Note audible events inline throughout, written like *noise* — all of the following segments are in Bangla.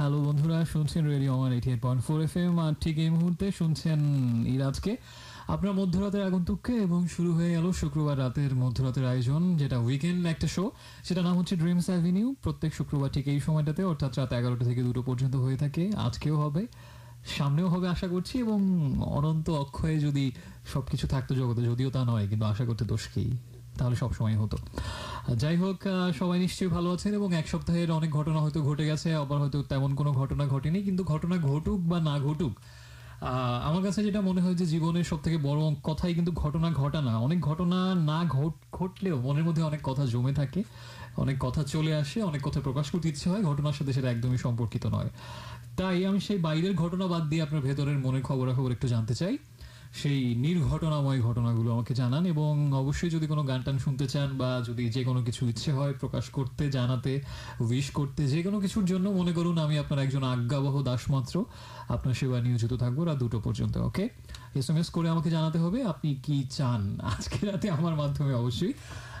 হ্যালো বন্ধুরা, শুনছেন রেডিও আমার eighty eight point four F M আর ঠিক এই মুহূর্তে শুনছেন ইরাজকে। আপনার মধ্যরাতের আগন্তুককে এবং শুরু হয়ে গেল শুক্রবার রাতের মধ্যরাতের আয়োজন, যেটা উইকেন্ড একটা শো সেটা নাম হচ্ছে ড্রিমস অ্যাভিনিউ প্রত্যেক শুক্রবার ঠিক এই সময়টাতে, অর্থাৎ রাত এগারোটা থেকে দুটো পর্যন্ত হয়ে থাকে। আজকেও হবে, সামনেও হবে আশা করছি, এবং অনন্ত অক্ষয়ে যদি সবকিছু থাকতো জগতে, যদিও তা নয়, কিন্তু আশা করতে দোষ কি? তাহলে সব সময় হতো। যাই হোক সবাই নিশ্চয়ই ভালো আছেন এবং এক সপ্তাহের অনেক ঘটনা হয়তো ঘটে গেছে, আবার হয়তো তেমন কোনো ঘটনা ঘটেনি, কিন্তু ঘটনা ঘটুক বা না ঘটুক আমার কাছে যেটা মনে হয় যে জীবনের সব থেকে বড় কথাই কিন্তু ঘটনা ঘটা না। অনেক ঘটনা না ঘট, ঘটলেও মনের মধ্যে অনেক কথা জমে থাকে, অনেক কথা চলে আসে, অনেক কথা প্রকাশ করতে ইচ্ছে হয়, ঘটনার সাথে সেটা একদমই সম্পর্কিত নয়। তাই আমি সেই বাইরের ঘটনা বাদ দিয়ে আপনার ভেতরের মনের খবরাখবর একটু জানতে চাই। সেই নির্ঘটনাময় ঘটনাগুলো আমাকে জানান এবং অবশ্যই যদি কোনো গান টান শুনতে চান বা যদি যে কোনো কিছু ইচ্ছে হয় প্রকাশ করতে, জানাতে উইশ করতে, যে কোনো কিছুর জন্য মনে করুন আমি আপনার একজন আজ্ঞাবহ দাসমাত্র। আপনার সেবা নিয়োজিত থাকব রাত দুটো পর্যন্ত ওকে এস এম এস করে আমাকে জানাতে হবে আপনি কি চান। আজকে রাতে আমার মাধ্যমে অবশ্যই।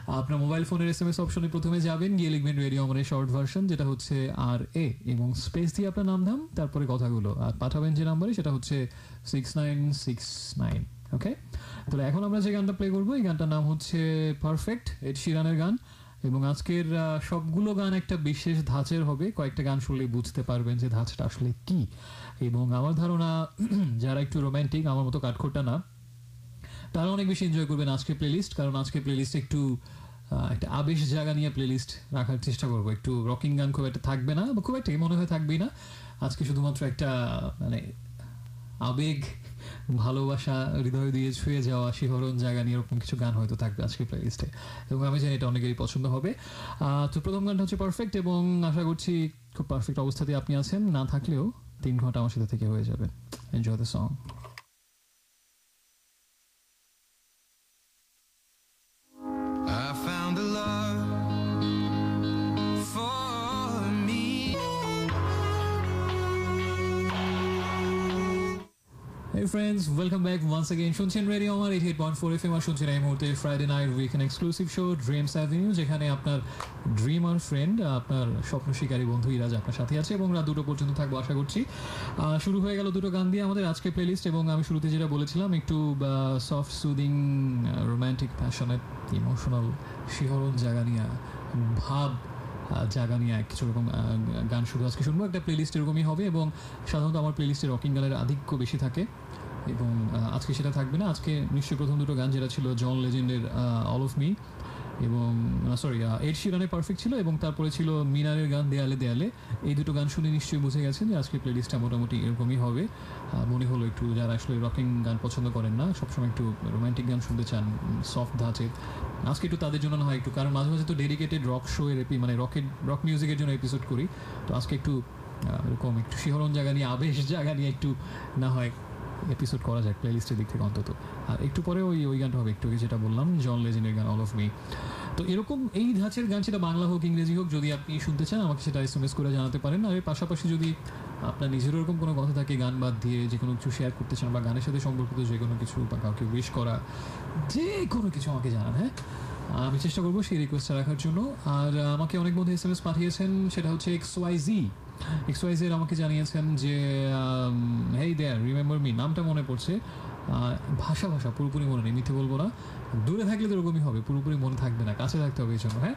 আপনার মোবাইল ফোনের এস এম এস অপশনে প্রথমে যাবেন, গিয়ে লিখবেন রেডিও আমার শর্ট ভার্সন যেটা হচ্ছে আর এ এবং স্পেস দিয়ে আপনার নাম, ধাম, তারপরে কথাগুলো। আর পাঠাবেন যে নাম্বারে সেটা হচ্ছে six nine six nine okay তাহলে এখন আমরা যে গানটা প্লে করব, এই গানটার নাম হচ্ছে পারফেক্ট এড শিরানের গান। এবং আজকের সবগুলো গান একটা বিশেষ ধাঁচের হবে। কয়েকটা গান শুনলে বুঝতে পারবেন যে ধাঁচটা আসলে কি। এবং আমার ধারণা, *clears throat* যারা একটু রোমান্টিক আমার মতো কাঠখোট্টা না তারা অনেক বেশি এনজয় করবেন আজকে প্লেলিস্ট কারণ আজকে প্লেলিস্ট একটু একটা আবেশ জায়গা নিয়ে প্লেলিস্ট রাখার চেষ্টা করব। একটু রকিং গান খুব একটা থাকবে না, বা খুব একটা মনে হয় থাকবেই না। আজকে শুধুমাত্র একটা মানে আবেগ, ভালোবাসা, হৃদয় দিয়ে ছুঁয়ে যাওয়া, শিহরণ জায়গা নিয়ে এরকম কিছু গান হয়তো থাকবে আজকে প্লেলিস্টে এবং আমি জানি এটা অনেকেরই পছন্দ হবে। তো প্রথম গানটা হচ্ছে পারফেক্ট এবং আশা করছি খুব পারফেক্ট অবস্থাতে আপনি আছেন। না থাকলেও তিন ঘণ্টা আমার সাথে থেকে হয়ে যাবে enjoy the song Friends, welcome back once again. শুনছেন রেডিও আমার eight point four F M আর শুনছেন এই মুহূর্তে Friday night weekend exclusive show Dreams Avenue যেখানে আপনার ড্রিমার ফ্রেন্ড আপনার স্বপ্ন শিকারী বন্ধু ইরাজ আপনার সাথে আছে এবং রাত দুটো পর্যন্ত থাকব আশা করছি। শুরু হয়ে গেল দুটো গান দিয়ে আমাদের আজকে প্লেলিস্ট এবং আমি শুরুতে যেটা বলেছিলাম একটু soft soothing romantic passionate emotional শিহরণ জায়গা নিয়ে ভাব জায়গা নিয়ে কিছু রকম গান শুধু আজকে শুনব। একটা প্লেলিস্ট এরকমই হবে এবং সাধারণত আমার প্লেলিস্টে রকিং গানের আধিক্য বেশি থাকে। এবং আজকে সেটা থাকবে না। আজকে নিশ্চয়ই প্রথম দুটো গান যেটা ছিল জন লেজেন্ডের অল অফ মি এবং সরি এড শিরানে পারফেক্ট ছিল এবং তারপরে ছিল মিনারের গান দেয়ালে দেয়ালে। এই দুটো গান শুনে নিশ্চয়ই বুঝে গেছেন যে আজকে প্লেলিস্টটা মোটামুটি এরকমই হবে। মনে হলো একটু যারা আসলে রকিং গান পছন্দ করেন না, সবসময় একটু রোমান্টিক গান শুনতে চান সফট ধাঁচে আজকে একটু তাদের জন্য না হয় একটু, কারণ মাঝে মাঝে তো ডেডিকেটেড রক শো এর এপি মানে রকেট রক মিউজিকের জন্য এপিসোড করি। তো আজকে একটু এরকম একটু শিহরণ জায়গা নিয়ে, আবেশ জায়গা নিয়ে একটু না হয় এপিসোড করা যায় প্লেলিস্টের দিক থেকে অন্তত। আর একটু পরে ওই ওই গানটা হবে, একটু যেটা বললাম জন লেজেন্ডের গান অল অফ মি তো এরকম এই ধাঁচের গান সেটা বাংলা হোক, ইংরেজি হোক, যদি আপনি শুনতে চান, আমাকে সেটা এস এম এস করে জানাতে পারেন। আর এর পাশাপাশি যদি আপনার নিজেরও এরকম কোনো কথা থাকে, গান বাদ দিয়ে যে কোনো কিছু শেয়ার করতে চান, বা গানের সাথে সম্পর্কিত যে কোনো কিছু, বা কাউকে উইশ করা, যে কোনো কিছু আমাকে জানান হ্যাঁ? আমি চেষ্টা করব সেই রিকোয়েস্টটা রাখার জন্য। আর আমাকে অনেক বন্ধু এস এম এস পাঠিয়েছেন, সেটা হচ্ছে X Y Z X Y জের আমাকে জানিয়েছেন যে হেই দেয়ার রিমেম্বার মি নামটা মনে পড়ছে। ভাষা ভাষা, পুরোপুরি মনে নেই, মিথ্যে বলব না। দূরে থাকলে তো এরকমই হবে, পুরোপুরি মনে থাকবে না, কাছে থাকতে হবে এই জন্য হ্যাঁ?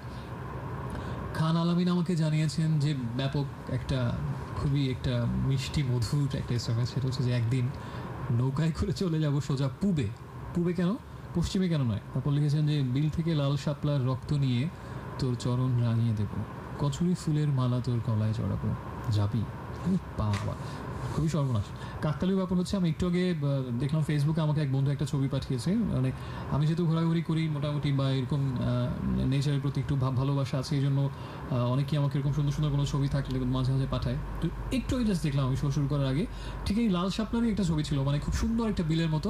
খান আলামিন আমাকে জানিয়েছেন যে, ব্যাপক একটা, খুবই একটা মিষ্টি, মধুর একটা এস সেটা হচ্ছে যে, একদিন নৌকায় করে চলে যাব সোজা পুবে। পুবে কেন? পশ্চিমে কেন নয়? তারপর লিখেছেন যে, বিল থেকে লাল শাপলার রক্ত নিয়ে তোর চরণ রাঙিয়ে দেব। কচুরি ফুলের মালা তোর গলায় চড়াবো। যাবি আরে বাবা খুবই সর্বনাশ। কাকতালীয় ব্যাপার হচ্ছে আমি একটু আগে দেখলাম ফেসবুকে আমাকে এক বন্ধু একটা ছবি পাঠিয়েছে। মানে আমি যেহেতু ঘোরাঘুরি করি মোটামুটি বা এরকম নেচারের প্রতি একটু ভাব ভালোবাসা আছে এই জন্য অনেকেই আমাকে এরকম সুন্দর সুন্দর কোনো ছবি থাকলে মাঝে মাঝে পাঠায়। তো একটু আগে জাস্ট দেখলাম আমি শো শুরু করার আগে, ঠিক এই লাল শাপলারই একটা ছবি ছিল মানে খুব সুন্দর একটা বিলের মতো।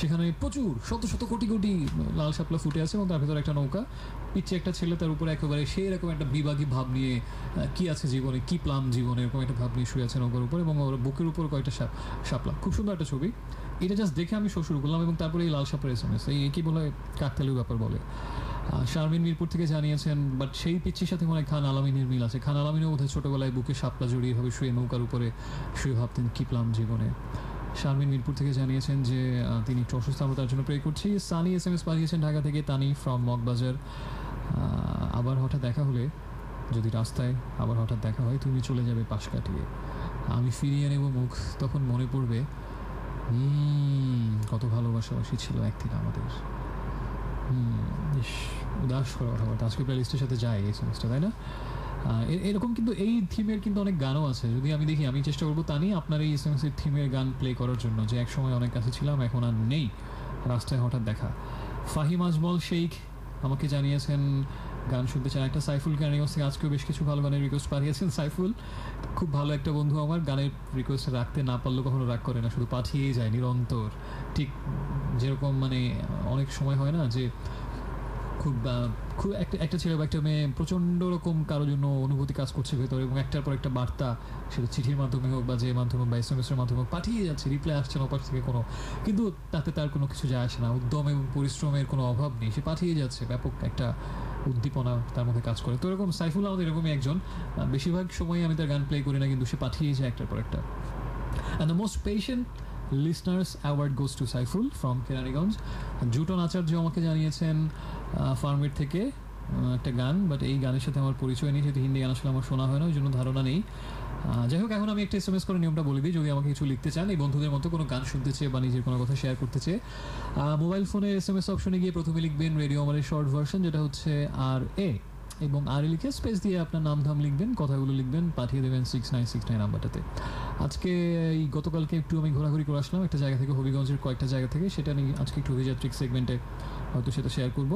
সেখানে প্রচুর, শত শত কোটি কোটি লাল শাপলা ফুটে আছে এবং তার ভেতরে একটা নৌকা। পিচ্ছে একটা ছেলে তার উপরে একেবারে সেই রকম একটা বিভাগী ভাব নিয়ে কি আছে জীবনে, কি প্লাম জীবনে, এরকম একটা ভাব নিয়ে শুয়ে আছে নৌকার উপর এবং ওর বুকের উপর কয়েকটা শাপলা খুব সুন্দর একটা ছবি। এটা জাস্ট দেখে আমি শো শুরু করলাম এবং তারপরে এই লাল সাপের এস এম এস এই কি বলে কাকতালীয় ব্যাপার বলে। শারমিন মিরপুর থেকে জানিয়েছেন, বাট সেই পিচ্ছির সাথে মনে হয় খান আলামিনের মিল আছে। খান আলামিনও বোধহয় ছোটবেলায় বুকে সাপলা জড়িয়ে হবে শুয়ে নৌকার উপরে শুয়ে ভাবতেন কি প্লাম জীবনে। শারমিন মিরপুর থেকে জানিয়েছেন যে তিনি একটু অসুস্থ, আমরা তার জন্য প্রে করছি। সানি এস এম এস পাঠিয়েছেন ঢাকা থেকে, তানি ফ্রম মগবাজার। আবার হঠাৎ দেখা হলে, যদি রাস্তায় আবার হঠাৎ দেখা হয়, তুমি চলে যাবে পাশ কাটিয়ে। আমি ফিরিয়ে নেব, মুখ তখন মনে পড়বে, হুম, কত ভালোবাসাবাসি ছিল একদিন আমাদের। উদাস করে কথাবার্তা আজকে প্লেলিস্টের সাথে যায় এই জিনিসটা তাই না? এরকম কিন্তু এই থিমের কিন্তু অনেক গানও আছে। যদি আমি দেখি, আমি চেষ্টা করব তা নিয়ে আপনার এই এস এর থিমের গান প্লে করার জন্য, যে একসময় অনেক কাছে ছিলাম, এখন আর নেই। রাস্তায় হঠাৎ দেখা। ফাহিম আজমল শেখ আমাকে জানিয়েছেন গান শুনতে চান একটা সাইফুল ক্যারিগঞ্জ থেকে আজকেও বেশ কিছু ভালো গানের রিকোয়েস্ট পাঠিয়েছেন সাইফুল। খুব ভালো একটা বন্ধু আমার। গানের রিকোয়েস্ট রাখতে না পারলেও কখনো রাগ করে না, শুধু পাঠিয়েই যায় নিরন্তর। ঠিক যেরকম মানে অনেক সময় হয় না যে খুব খুব একটা একটা ছেলে বা একটা মেয়ে প্রচণ্ড রকম কারোর জন্য অনুভূতি কাজ করছে ভেতরে এবং একটার পর একটা বার্তা সেটা চিঠির মাধ্যমে হোক বা যে মাধ্যমে বা এস মাধ্যমে হোক পাঠিয়ে যাচ্ছে রিপ্লাই আসছে না ওপাশ থেকে কোনো। কিন্তু তাতে তার কোনো কিছু যায় আসে না। উদ্যম এবং পরিশ্রমের কোনো অভাব নেই। সে পাঠিয়ে যাচ্ছে। ব্যাপক একটা উদ্দীপনা তার মধ্যে কাজ করে। তো এরকম সাইফুল আমাদের এরকমই একজন। বেশিরভাগ সময় আমি তার গান প্লে করি না, কিন্তু সে পাঠিয়ে যায় একটার পর একটা। And the most patient listeners award goes to Saiful from Keraniganj. Juton Acharya আমাকে জানিয়েছেন ফার্মের থেকে একটা গান বাট এই গানের সাথে আমার পরিচয় নেই, যেহেতু হিন্দি গান আসলে আমার শোনা হয় না, ওই জন্য ধারণা নেই। যাই হোক, এখন আমি একটা এস এম এস করে নিয়মটা বলে দিই। যদি আমাকে কিছু লিখতে চান, এই বন্ধুদের মতো কোনো গান শুনতে চেয়ে বা নিজের কোনো কথা শেয়ার করতে চেয়ে মোবাইল ফোনের এস এম এস অপশনে গিয়ে প্রথমে লিখবেন রেডিও আমাদের শর্ট ভার্সন যেটা হচ্ছে আর এ এবং আর লিখে স্পেস দিয়ে আপনার নাম ধাম লিখবেন, কথাগুলো লিখবেন, পাঠিয়ে দেবেন সিক্স নাইন সিক্স নাইন নাম্বারটাতে। আজকে এই গতকালকে একটু আমি ঘোরাঘুরি করে আসলাম, একটা জায়গা থেকে হবিগঞ্জের কয়েকটা জায়গা থেকে, সেটা নিয়ে আজকে একটু অভিযাত্রিক সেগমেন্টে হয়তো সেটা শেয়ার করব।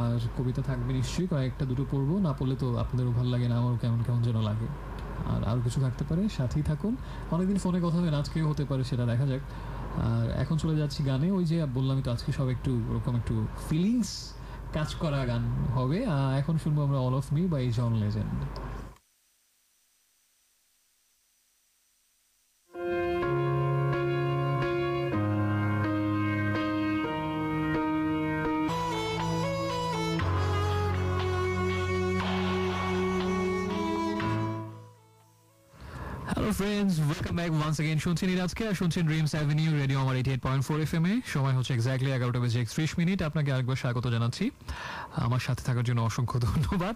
আর কবিতা থাকবে নিশ্চয়ই, কয়েকটা দুটো পড়ব, না পড়লে তো আপনাদেরও ভালো লাগে না, আমারও কেমন কেমন যেন লাগে। আর আরও কিছু থাকতে পারে, সাথেই থাকুন। অনেকদিন ফোনে কথা হয় আজকে আজকেও হতে পারে সেটা দেখা যাক। আর এখন চলে যাচ্ছি গানে, ওই যে বললাম তো আজকে সব একটু ওরকম একটু ফিলিংস কাজ করা গান হবে। এখন শুনব আমরা অল অফ মি বা এই জন legend friends welcome back once again শুনছেন আজকে শুনছেন dreams avenue radio Amar eighty eight point four F M এ। সময় হচ্ছে এক্স্যাক্টলি এগারোটা বেজে একত্রিশ মিনিট। আপনাকে আরেকবার স্বাগত জানাচ্ছি। আমার সাথে থাকার জন্য অসংখ্য ধন্যবাদ।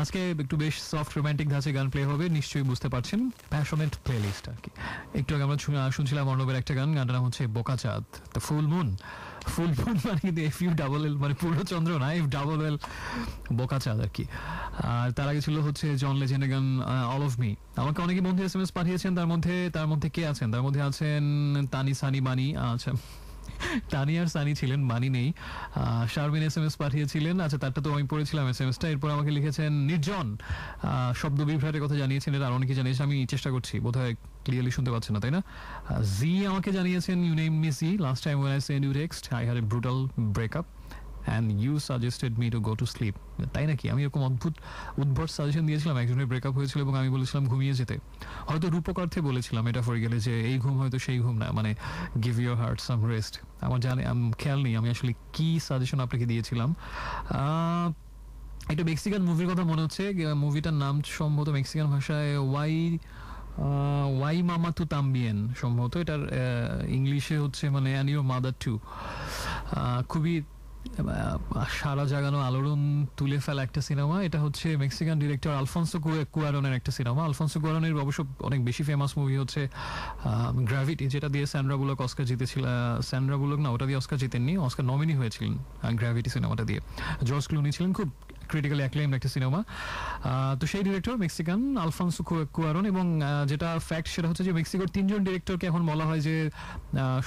আজকে একটু বেশ সফট রোমান্টিক ধাঁচে গান প্লে হবে, নিশ্চয়ই বুঝতে পারছেন। প্যাশনেট প্লে লিস্ট আর কি। একটু আগে আমরা শুনছিলাম অর্ণবের একটা গান, গানটার নাম হচ্ছে বোকাচাঁদ দ্য ফুল মুন ফুল ফুল মানে কিন্তু এফ ইউ ডাবল এল মানে পূর্ণচন্দ্র না এফ ডাবল এল বোকা চাঁদ আর কি। আর তার আগে ছিল হচ্ছে জন লেজেন্ডের গান অল অফ মি আমাকে অনেকে বন্ধু এস এম এস পাঠিয়েছেন, তার মধ্যে তার মধ্যে কে আছেন? তার মধ্যে আছেন তানি সানি বানি আচ্ছা। তানি আর সানি ছিলেন, মানি নেই। শারমিন এস এম এস পাঠিয়েছিলেন। আচ্ছা তারটা তো আমি পড়েছিলাম এস এম এসটা এরপর আমাকে লিখেছেন, নির্জন। শব্দ বিভ্রাটের কথা জানিয়েছেন এটা আর অনেকে জানিয়েছে, আমি চেষ্টা করছি। বোধহয় ক্লিয়ারলি শুনতে পাচ্ছেন না, তাই না? জি আমাকে জানিয়েছেন you name miss E last time when I send you text I had a brutal breakup and you suggested me to go to sleep তাই নাকি? আমি এরকম অদ্ভুত, উদ্ভট সাজেশন দিয়েছিলাম। একজনের ব্রেকআপ হয়েছিল এবং আমি বলেছিলাম ঘুমিয়ে যেতে। হয়তো রূপকার্থে বলেছিলাম, এটা ফরে গেলে যে এই ঘুম হয়তো সেই ঘুম না। মানে give your heart some rest আমার জানে খেয়াল নেই আমি আসলে কি সাজেশন আপনাকে দিয়েছিলাম। একটা মেক্সিকান মুভির কথা মনে হচ্ছে। মুভিটার নাম সম্ভবত মেক্সিকান ভাষায় ওয়াই ওয়াই মামা তু তাম্বিয়েন সম্ভবত। এটার ইংলিশে হচ্ছে মানে অ্যান্ড ইউর মাদার টু খুবই সারা জাগানো আলোড়ন তুলে ফেলা একটা সিনেমা। এটা হচ্ছে মেক্সিকান ডিরেক্টর আলফোন্সো কুয়ারনের একটা সিনেমা। আলফোন্সো কুয়ারনের অবশ্য অনেক বেশি ফেমাস মুভি হচ্ছে গ্র্যাভিটি যেটা দিয়ে স্যান্ড্রা বুলক অস্কার জিতেছিল। স্যান্ড্রা বুলক না, ওটা দিয়ে অস্কার জিতেননি অস্কার নমিনি হয়েছিলেন গ্র্যাভিটি সিনেমাটা দিয়ে। জর্জ ক্লুনি ছিলেন খুব ক্রিটিক্যালি অ্যাক্লেম একটা সিনেমা তো সেই ডিরেক্টর মেক্সিকান আলফান্সো কুয়ারন এবং যেটা ফ্যাক্ট সেটা হচ্ছে যে মেক্সিকোর তিনজন ডিরেক্টরকে এখন বলা হয় যে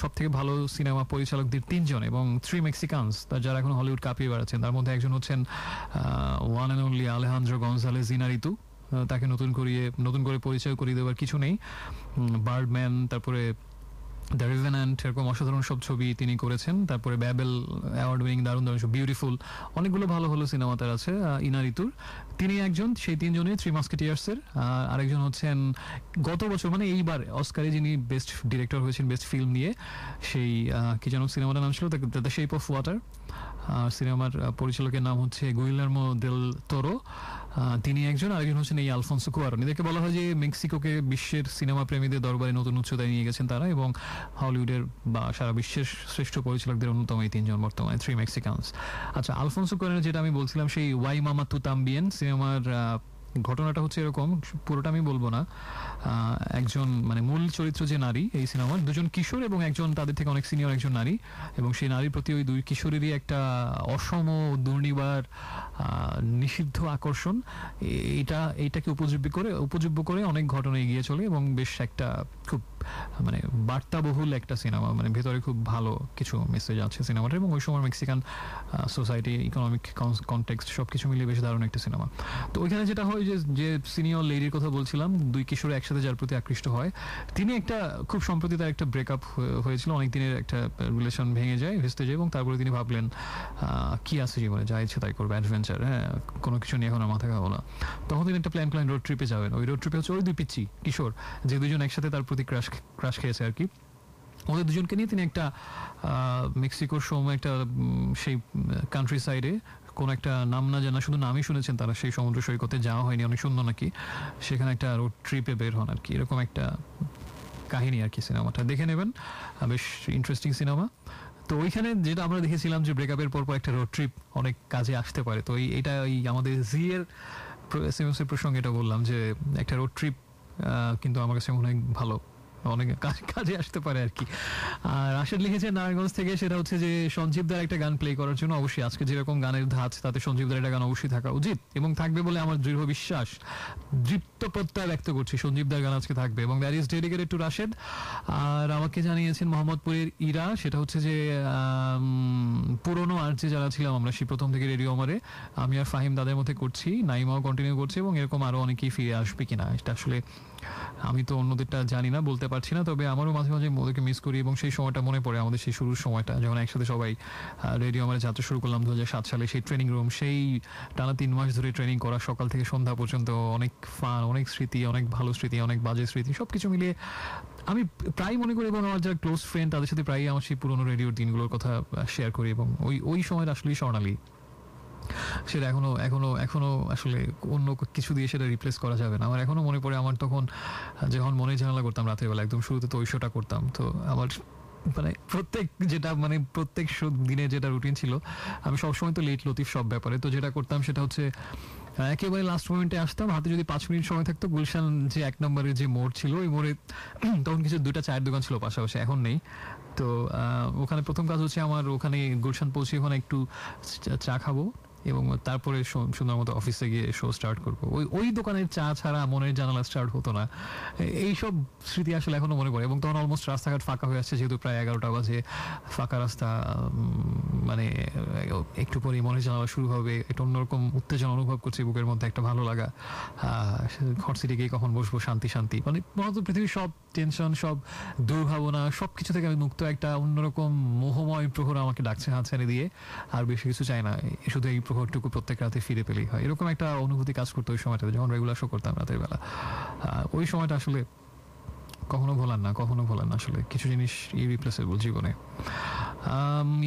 সব থেকে ভালো সিনেমা পরিচালকদের তিনজন এবং থ্রি মেক্সিকানস তার যারা এখন হলিউড কাঁপিয়ে বেড়াচ্ছেন। তার মধ্যে একজন হচ্ছেন one and only Alejandro Gonzalez Inarritu তাকে নতুন করিয়ে, নতুন করে পরিচয় করিয়ে দেওয়ার কিছু নেই। বার্ডম্যান তারপরে দ্য রিভেন্যান্ট এরকম অসাধারণ সব ছবি তিনি করেছেন। তারপরে ব্যাবেল অ্যাওয়ার্ড উইনিং দারুণ দারুণ বিউটিফুল অনেকগুলো ভালো ভালো সিনেমা তার আছে আহ, ইনারিতুর তিনি একজন সেই তিনজনই থ্রি মাস্কেটিয়ার্সের আরেকজন হচ্ছেন গত বছর মানে এইবার অস্কারে যিনি বেস্ট ডিরেক্টর হয়েছেন বেস্ট ফিল্ম নিয়ে সেই কি যেন সিনেমাটার নাম ছিল দ্য শেপ অফ ওয়াটার সিনেমার পরিচালকের নাম হচ্ছে গুইলার্মো দেল তোরো তিনি একজন, আরেকজন হচ্ছেন এই আলফোনসো কুয়ারন। এদেরকে বলা হয় যে মেক্সিকোকে বিশ্বের সিনেমা প্রেমীদের দরবারে নতুন উচ্চতায় নিয়ে গেছেন তারা এবং হলিউডের বা সারা বিশ্বের শ্রেষ্ঠ পরিচালকদের অন্যতম এই তিনজন বর্তমানে থ্রি মেক্সিকানস আচ্ছা আলফোনসো কুয়ারনের যেটা আমি বলছিলাম, সেই ওয়াই মামা তু তাম্বিয়েন সিনেমার ঘটনাটা হচ্ছে এরকম, পুরোটা আমি বলব না। একজন মানে মূল চরিত্র যে নারী এই সিনেমার, দুজন কিশোর এবং একজন তাদের থেকে অনেক সিনিয়র একজন নারী এবং সেই নারীর প্রতি ওই দুই কিশোরেরই একটা অসম দুর্নিবার নিষিদ্ধ আকর্ষণ। এটা এইটাকে উপযোগ্য করে উপযোগ্য করে অনেক ঘটনা এগিয়ে চলে এবং বেশ একটা খুব মানে বার্তাবহুল একটা সিনেমা মানে ভেতরে খুব ভালো কিছু মেসেজ আছে সিনেমাটা এবং ওই সময় মেক্সিকান সোসাইটি ইকোনমিক কনটেক্সট সব কিছু মিলিয়ে বেশ দারুণ একটা সিনেমা। তো ওইখানে যেটা হয় যে যে সিনিয়র লেডির কথা বলছিলাম, দুই কিশোর একসাথে যার প্রতি আকৃষ্ট হয়, তিনি একটা খুব সম্প্রতি তার একটা ব্রেকআপ হয়েছিল অনেক দিনের একটা রিলেশন ভেঙে যায় ভেস্তে যায় এবং তারপরে তিনি ভাবলেন কি আছে জীবনে, যা ইচ্ছে তাই করবে অ্যাডভেঞ্চার হ্যাঁ কোনো কিছু নিয়ে এখন আর মাথা খাব না। তখন তিনি একটা প্ল্যান করলেন রোড ট্রিপে যাবেন। ওই রোড ট্রিপে হচ্ছে ওই দুই পিচ্ছি কিশোর, যে দুজন একসাথে তার প্রতি ক্রাশ ক্রাশ খেয়েছে আর কি। ওদের দুজনকে নিয়ে তিনি একটা মেক্সিকোর সময় একটা সেই কান্ট্রি সাইডে কোন একটা নাম না জানা, শুধু নামই শুনেছেন তারা, সেই সমুদ্র সৈকতে যাওয়া হয়নি, অনেক সুন্দর নাকি? সেখানে একটা রোড ট্রিপে বের হন আর কি, এরকম একটা কাহিনী আর কি সিনেমাটা। দেখে নেবেন বেশ ইন্টারেস্টিং সিনেমা তো ওইখানে যেটা আমরা দেখেছিলাম যে ব্রেকআপের পর পর একটা রোড ট্রিপ অনেক কাজে আসতে পারে। তো এই, এটা এই আমাদের জি এর প্রসঙ্গে এটা বললাম যে একটা রোড ট্রিপ কিন্তু আমার কাছে মনে হয় ভালো। অনেক কাজ- আসতে পারে আর কি। আর রাশেদ লিখেছে নারায়ণগঞ্জ থেকে সেটা হচ্ছে যে সঞ্জীবদার একটা গান প্লে করার জন্য অবশ্যই আজকে যেরকম গানের ধাঁচ, তাতে সঞ্জীবদার একটা গান অবশ্যই থাকা উচিত এবং থাকবে বলে আমার দৃঢ় বিশ্বাস। দৃপ্ত প্রত্যয় ব্যক্ত করছি সঞ্জীবদার গান আজকে থাকবে এবং that is dedicated to Rashed. আর আমাকে জানিয়েছেন মোহাম্মদপুরের ইরা, সেটা হচ্ছে যে পুরনো যে যারা ছিলাম আমরা, সেই প্রথম থেকে রেডিও আমারে। আমি আর ফাহিম তাদের মধ্যে করছি, নাইমাও কন্টিনিউ করছে এবং এরকম আরও অনেকেই ফিরে আসবে কিনা, এটা আসলে আমি তো অন্যদেরটা জানি না, বলতে পারছি না, তবে আমারও মাঝে মাঝে ওদেরকে মিস করি এবং সেই সময়টা মনে পড়ে আমাদের সেই শুরুর সময়টা, যখন একসাথে সবাই রেডিও আমার যাত্রা শুরু করলাম দু সাত সালে, সেই ট্রেনিং রুম সেই টানা তিন মাস ধরে ট্রেনিং করা, সকাল থেকে সন্ধ্যা পর্যন্ত অনেক ফান অনেক স্মৃতি, অনেক ভালো স্মৃতি, অনেক বাজে স্মৃতি সব কিছু মিলিয়ে আমি প্রায় মনে করি এবং আমার যারা ক্লোজ ফ্রেন্ড তাদের সাথে প্রায়ই আমার সেই পুরোনো রেডিওর দিনগুলোর কথা শেয়ার করি এবং ওই ওই সময় আসলেই স্বর্ণালী। সেটা এখনও এখনও এখনও আসলে অন্য কিছু দিয়ে সেটা রিপ্লেস করা যাবে না। আমার এখনও মনে পড়ে আমার তখন যখন মনে জানালা করতাম রাতের বেলা, একদম শুরুতে তো ওই করতাম। তো আমার মানে প্রত্যেক যেটা মানে প্রত্যেক দিনে যেটা রুটিন ছিল, আমি সবসময় তো লেট লতিফ সব ব্যাপারে। তো যেটা করতাম সেটা হচ্ছে একেবারে লাস্ট মোমেন্টে আসতাম। হাতে যদি পাঁচ মিনিট সময় থাকতো, গুলশান যে এক নম্বরের যে মোড় ছিল, ওই মোড়ে *clears throat* তখন কিছু দুইটা, চায়ের দোকান ছিল পাশাপাশি, এখন নেই। তো ওখানে প্রথম কাজ হচ্ছে আমার ওখানে গুলশান পৌঁছে ওখানে একটু চা খাব। এবং তারপরে সুন্দর মতো অফিসে গিয়ে শো স্টার্ট করব। ওই ওই দোকানের চা ছাড়া মনের জানালা স্টার্ট হতো না। এইসব স্মৃতি আসলে এখনও মনে পড়ে এবং তখন অলমোস্ট রাস্তাঘাট ফাঁকা হয়ে আসছে যেহেতু প্রায় এগারোটা বাজে। ফাঁকা রাস্তা মানে একটু পরেই মনের জানালা শুরু হবে। একটা অন্যরকম উত্তেজনা অনুভব করছি বুকের মধ্যে, একটা ভালো লাগা। ঘর সিটি গিয়ে কখন বসবো? শান্তি শান্তি। মানে মনে পৃথিবীর সব টেনশন, সব দুর্ভাবনা সব কিছু থেকে আমি মুক্ত। একটা অন্যরকম মোহময় প্রহর আমাকে ডাকছে হাত ছেড়ে দিয়ে। আর বেশি কিছু চাই না শুধু এই প্রহরটুকু প্রত্যেক রাতে ফিরে পেলেই হয়। এরকম একটা অনুভূতি কাজ করতো ওই সময়টাতে, যখন রেগুলার শো করতাম রাতের বেলা। ওই সময়টা আসলে কখনো ভোলার না, কখনো ভোলার না আসলে। কিছু জিনিস ইরিপ্লেসেবল জীবনে।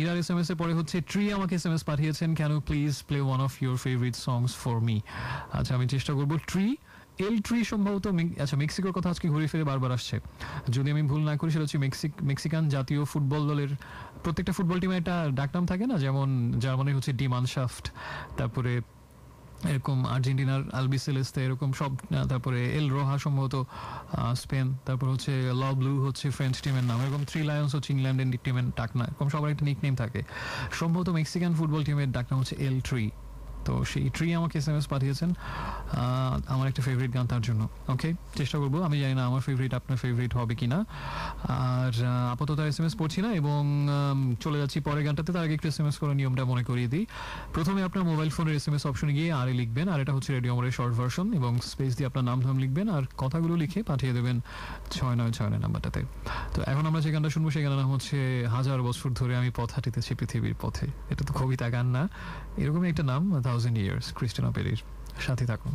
ইরার এস এম এস এ পরে হচ্ছে ট্রি আমাকে এস এম এস পাঠিয়েছেন you please play one of your favourite songs for me আচ্ছা আমি চেষ্টা করব ট্রি এল ট্রি সম্ভবত আচ্ছা মেক্সিকোর কথা আজকে ঘুরে ফিরে বারবার আসছে। যদি আমি ভুল না করি, সেটা হচ্ছে মেক্সিক মেক্সিকান জাতীয় ফুটবল দলের প্রত্যেকটা ফুটবল টিমে একটা ডাকনাম থাকে না? যেমন জার্মানির হচ্ছে ডিমানশাফট তারপরে এরকম আর্জেন্টিনার আলবি সেলেস্তে এরকম সব তারপরে এল রোহা সম্ভবত স্পেন, তারপর হচ্ছে ল ব্লু হচ্ছে ফ্রেঞ্চ টিমের নাম। এরকম থ্রি লায়ন্স হচ্ছে ইংল্যান্ডের টিমের ডাকনা, এরকম সবার একটা নিক নেম থাকে। সম্ভবত মেক্সিকান ফুটবল টিমের ডাকনাম হচ্ছে এল ট্রি তো সেই ট্রি আমাকে এস এম এস পাঠিয়েছেন আমার একটা ফেভারিট গান তার জন্য ওকে চেষ্টা করব, আমি জানি না আমার ফেভারিট আপনার ফেভারিট হবে কিনা। আর আপাতত এস এম এস পড়ছি না এবং চলে যাচ্ছি পরের গানটাতে, তার আগে একটু এস এম এস করার নিয়মটা মনে করিয়ে দিই। প্রথমে আপনার মোবাইল ফোনের এস এম এস অপশনে গিয়ে আরে লিখবেন, আর এটা হচ্ছে রেডিও আমাদের শর্ট ভার্সন এবং স্পেস দিয়ে আপনার নাম ধাম লিখবেন, আর কথাগুলো লিখে পাঠিয়ে দেবেন ছয় নয় ছয় নয় নাম্বারটাতে। তো এখন আমরা যে গানটা শুনব, সেই গানের নাম হচ্ছে, হাজার বছর ধরে আমি পথ হাঁটিতেছি পৃথিবীর পথে। এটা তো কবিতা গান না। এরকমই একটা নাম থাউজেন্ড ইয়ার্স ক্রিস্টিনা পেরির সাথে থাকুন।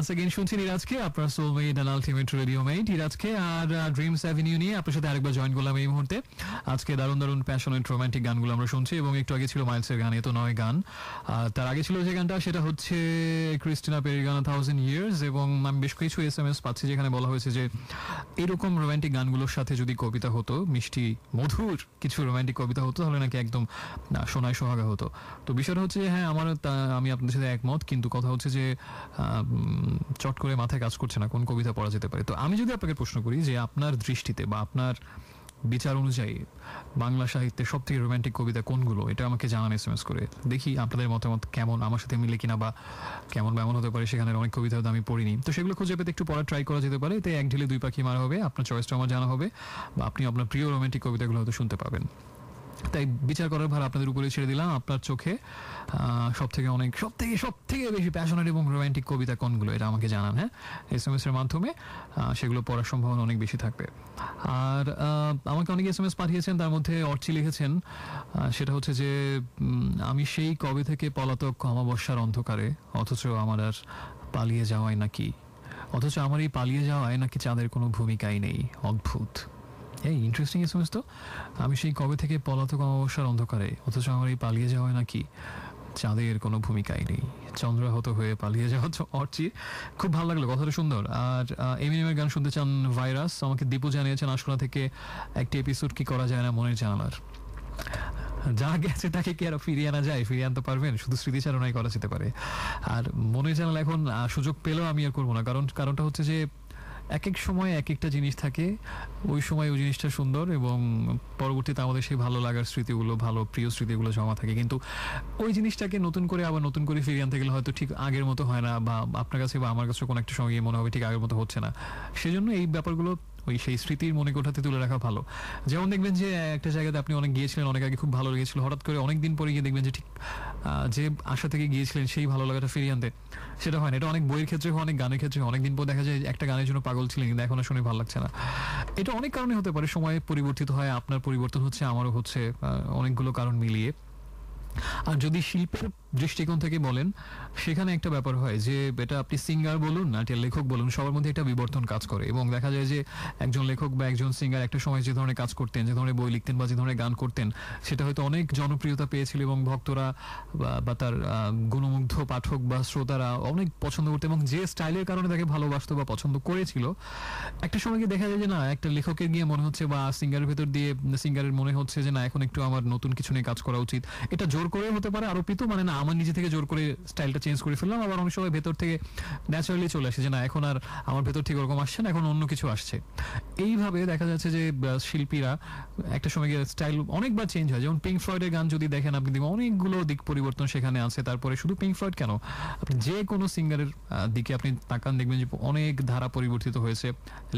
ওয়ান্স अगेन শুনছেন ইরাজকে আপনার soulmate and ultimate radio mate ইরাজকে আর ড্রিমস অ্যাভিনিউ নিয়ে আপনার সাথে আরেকবার জয়েন করলাম এই মুহূর্তে আজকে দারুণ দারুণ প্যাশনেট রোমান্টিক গানগুলো আমরা শুনছি এবং একটু আগে ছিল মাইলসের গান, এ তো নয় গান। তার আগে ছিল যে গানটা, সেটা হচ্ছে ক্রিস্টিনা পেরির গান থাউজেন্ড ইয়ার্স এবং আমি বেশ কিছু এস এম এস পাচ্ছি যেখানে বলা হয়েছে যে এরকম রোমান্টিক গানগুলোর সাথে যদি কবিতা হতো, মিষ্টি, মধুর কিছু রোমান্টিক কবিতা হতো, তাহলে নাকি একদম সোনায় সোহাগা হতো। তো বিষয়টা হচ্ছে হ্যাঁ আমার আমি আপনাদের সাথে একমত, কিন্তু কথা হচ্ছে যে চট করে মাথায় কাজ করছে না কোন কবিতা পড়া যেতে পারে। তো আমি যদি আপনাকে প্রশ্ন করি যে আপনার দৃষ্টিতে বা আপনার বিচার অনুযায়ী বাংলা সাহিত্যের সব থেকে রোমান্টিক কবিতা কোনগুলো? এটা আমাকে জানান এস এম এস করে। দেখি আপনাদের মতামত কেমন, আমার সাথে মিলে কিনা বা কেমন এমন হতে পারে সেখানে অনেক কবিতা হয়তো আমি পড়িনি। তো সেগুলো খুঁজে পেতে একটু পড়া ট্রাই করা যেতে পারে। এতে এক ঢিলে দুই পাখি মারা হবে, আপনার চয়েসটা আমার জানা হবে, বা আপনি আপনার প্রিয় রোম্যান্টিক কবিতাগুলো হয়তো শুনতে পাবেন। তাই বিচার করার ভার আপনাদের উপরে ছেড়ে দিলাম। আপনার চোখে সব থেকে অনেক সব থেকে সব থেকে বেশি প্যাশনেট এবং রোমান্টিক কবিতা কোনগুলো, এটা আমাকে জানান হ্যাঁ? এস এম এস এর মাধ্যমে সেগুলো পড়ার সম্ভাবনা অনেক বেশি থাকবে। আর আমাকে অনেক এস এম এস পাঠিয়েছেন, তার মধ্যে অর্চি লিখেছেন সেটা হচ্ছে যে আমি সেই কবে থেকে পলাতক অমাবস্যার অন্ধকারে, অথচ আমার আর পালিয়ে যাওয়ায় নাকি, অথচ আমার এই পালিয়ে যাওয়ায় নাকি চাঁদের কোনো ভূমিকাই নেই, অদ্ভুত। এই ইন্টারেস্টিং এসএমএস তো আমি সেই কবে থেকে পলাতক অমাবস্যার অন্ধকারে, অথচ আমার এই পালিয়ে যাওয়ায় নাকি? চাঁদের কোনো ভূমিকাই নেই। চন্দ্রাহত হয়ে পালিয়ে যাওয়া অর্চির। খুব ভালো লাগল, কথাটা সুন্দর। আর এমিনেমের গান শুনতে চান ভাইরাস? আমাকে দীপু জানিয়েছেন আশকোনা থেকে একটি এপিসোড কি করা যায় না মনের জানালার। যা গেছে তাকে কি আর ফিরিয়ে আনা যায়? ফিরিয়ে আনতে পারবেন? শুধু স্মৃতিচারণাই করা যেতে পারে। আর মনে জানাল এখন সুযোগ পেলেও আমি আর করব না। কারণ, কারণটা হচ্ছে যে এক এক সময় এক একটা জিনিস থাকে। ওই সময় ওই জিনিসটা সুন্দর এবং পরবর্তীতে আমাদের সেই ভালো লাগার স্মৃতিগুলো, ভালো প্রিয় স্মৃতিগুলো জমা থাকে। কিন্তু ওই জিনিসটাকে নতুন করে আবার নতুন করে ফিরিয়ে আনতে গেলে হয়তো ঠিক আগের মতো হয় না বা আপনার কাছে বা আমার কাছে কোনো একটা সময় মনে হবে ঠিক আগের মতো হচ্ছে না। সেজন্য এই ব্যাপারগুলো ওই সেই স্মৃতির মনে কোঠাতে তুলে রাখা ভালো। যেমন দেখবেন যে, একটা জায়গাতে আপনি অনেক গিয়েছিলেন, অনেক আগে খুব ভালো লেগেছিল, হঠাৎ করে অনেক দিন পরে গিয়ে দেখবেন যে, ঠিক যে আশা থেকে গিয়েছিলেন, সেই ভালো লাগাটা ফিরিয়ে আনতে। সেটা হয় না, এটা অনেক বইয়ের ক্ষেত্রে হয়, অনেক গানের ক্ষেত্রে। অনেক দিন পর দেখা যায় একটা গানের জন্য পাগল ছিলেন, কিন্তু এখন শুনে ভালো লাগছে না। এটা অনেক কারণে হতে পারে, সময় পরিবর্তিত হয়, আপনার পরিবর্তন হচ্ছে, আমারও হচ্ছে অনেকগুলো কারণ মিলিয়ে। আর যদি শিল্পের দৃষ্টিকোণ থেকে বলেন, সেখানে একটা ব্যাপার হয় যে, এটা আপনি সিঙ্গার বলুন না এটা লেখক বলুন, সবার মধ্যে একটা বিবর্তন কাজ করে এবং দেখা যায় যে, একজন লেখক বা একজন সিঙ্গার একটা সময় যে ধরনের কাজ করতেন, যে ধরনের বই লিখতেন বা যে ধরনের গান করতেন, সেটা হয়তো অনেক জনপ্রিয়তা পেয়েছিল এবং ভক্তরা বা- তার গুণমুগ্ধ পাঠক বা শ্রোতারা অনেক পছন্দ করতো এবং যে স্টাইলের কারণে তাকে ভালোবাসতো বা পছন্দ করেছিল, একটা সময় গিয়ে দেখা যায় যে না, একটা লেখকের গিয়ে মনে হচ্ছে বা সিঙ্গারের ভেতর দিয়ে সিঙ্গারের মনে হচ্ছে যে না, এখন একটু আমার নতুন কিছু নিয়ে কাজ করা উচিত। এটা জোর করে হতে পারে আরোপিত মানে না আমার নিজে থেকে জোর করে স্টাইলটা চেঞ্জ করে ফেললাম, আবার অনেক সময় ভেতর থেকে ন্যাচারালি চলে আসে যে না, এখন আর আমার ভেতর থেকে ওরকম আসছে না, এখন অন্য কিছু আসছে। এইভাবে দেখা যাচ্ছে যে শিল্পীরা একটা সময় গিয়ে স্টাইল অনেকবার চেঞ্জ হয়। যেমন পিঙ্ক ফ্লয়েডের গান যদি দেখেন আপনি, দেখবেন অনেকগুলো দিক পরিবর্তন সেখানে আছে। তারপরে শুধু পিঙ্ক ফ্লয়েড কেন? আপনি যে কোনো সিঙ্গারের দিকে আপনি তাকান, দেখবেন যে অনেক ধারা পরিবর্তিত হয়েছে।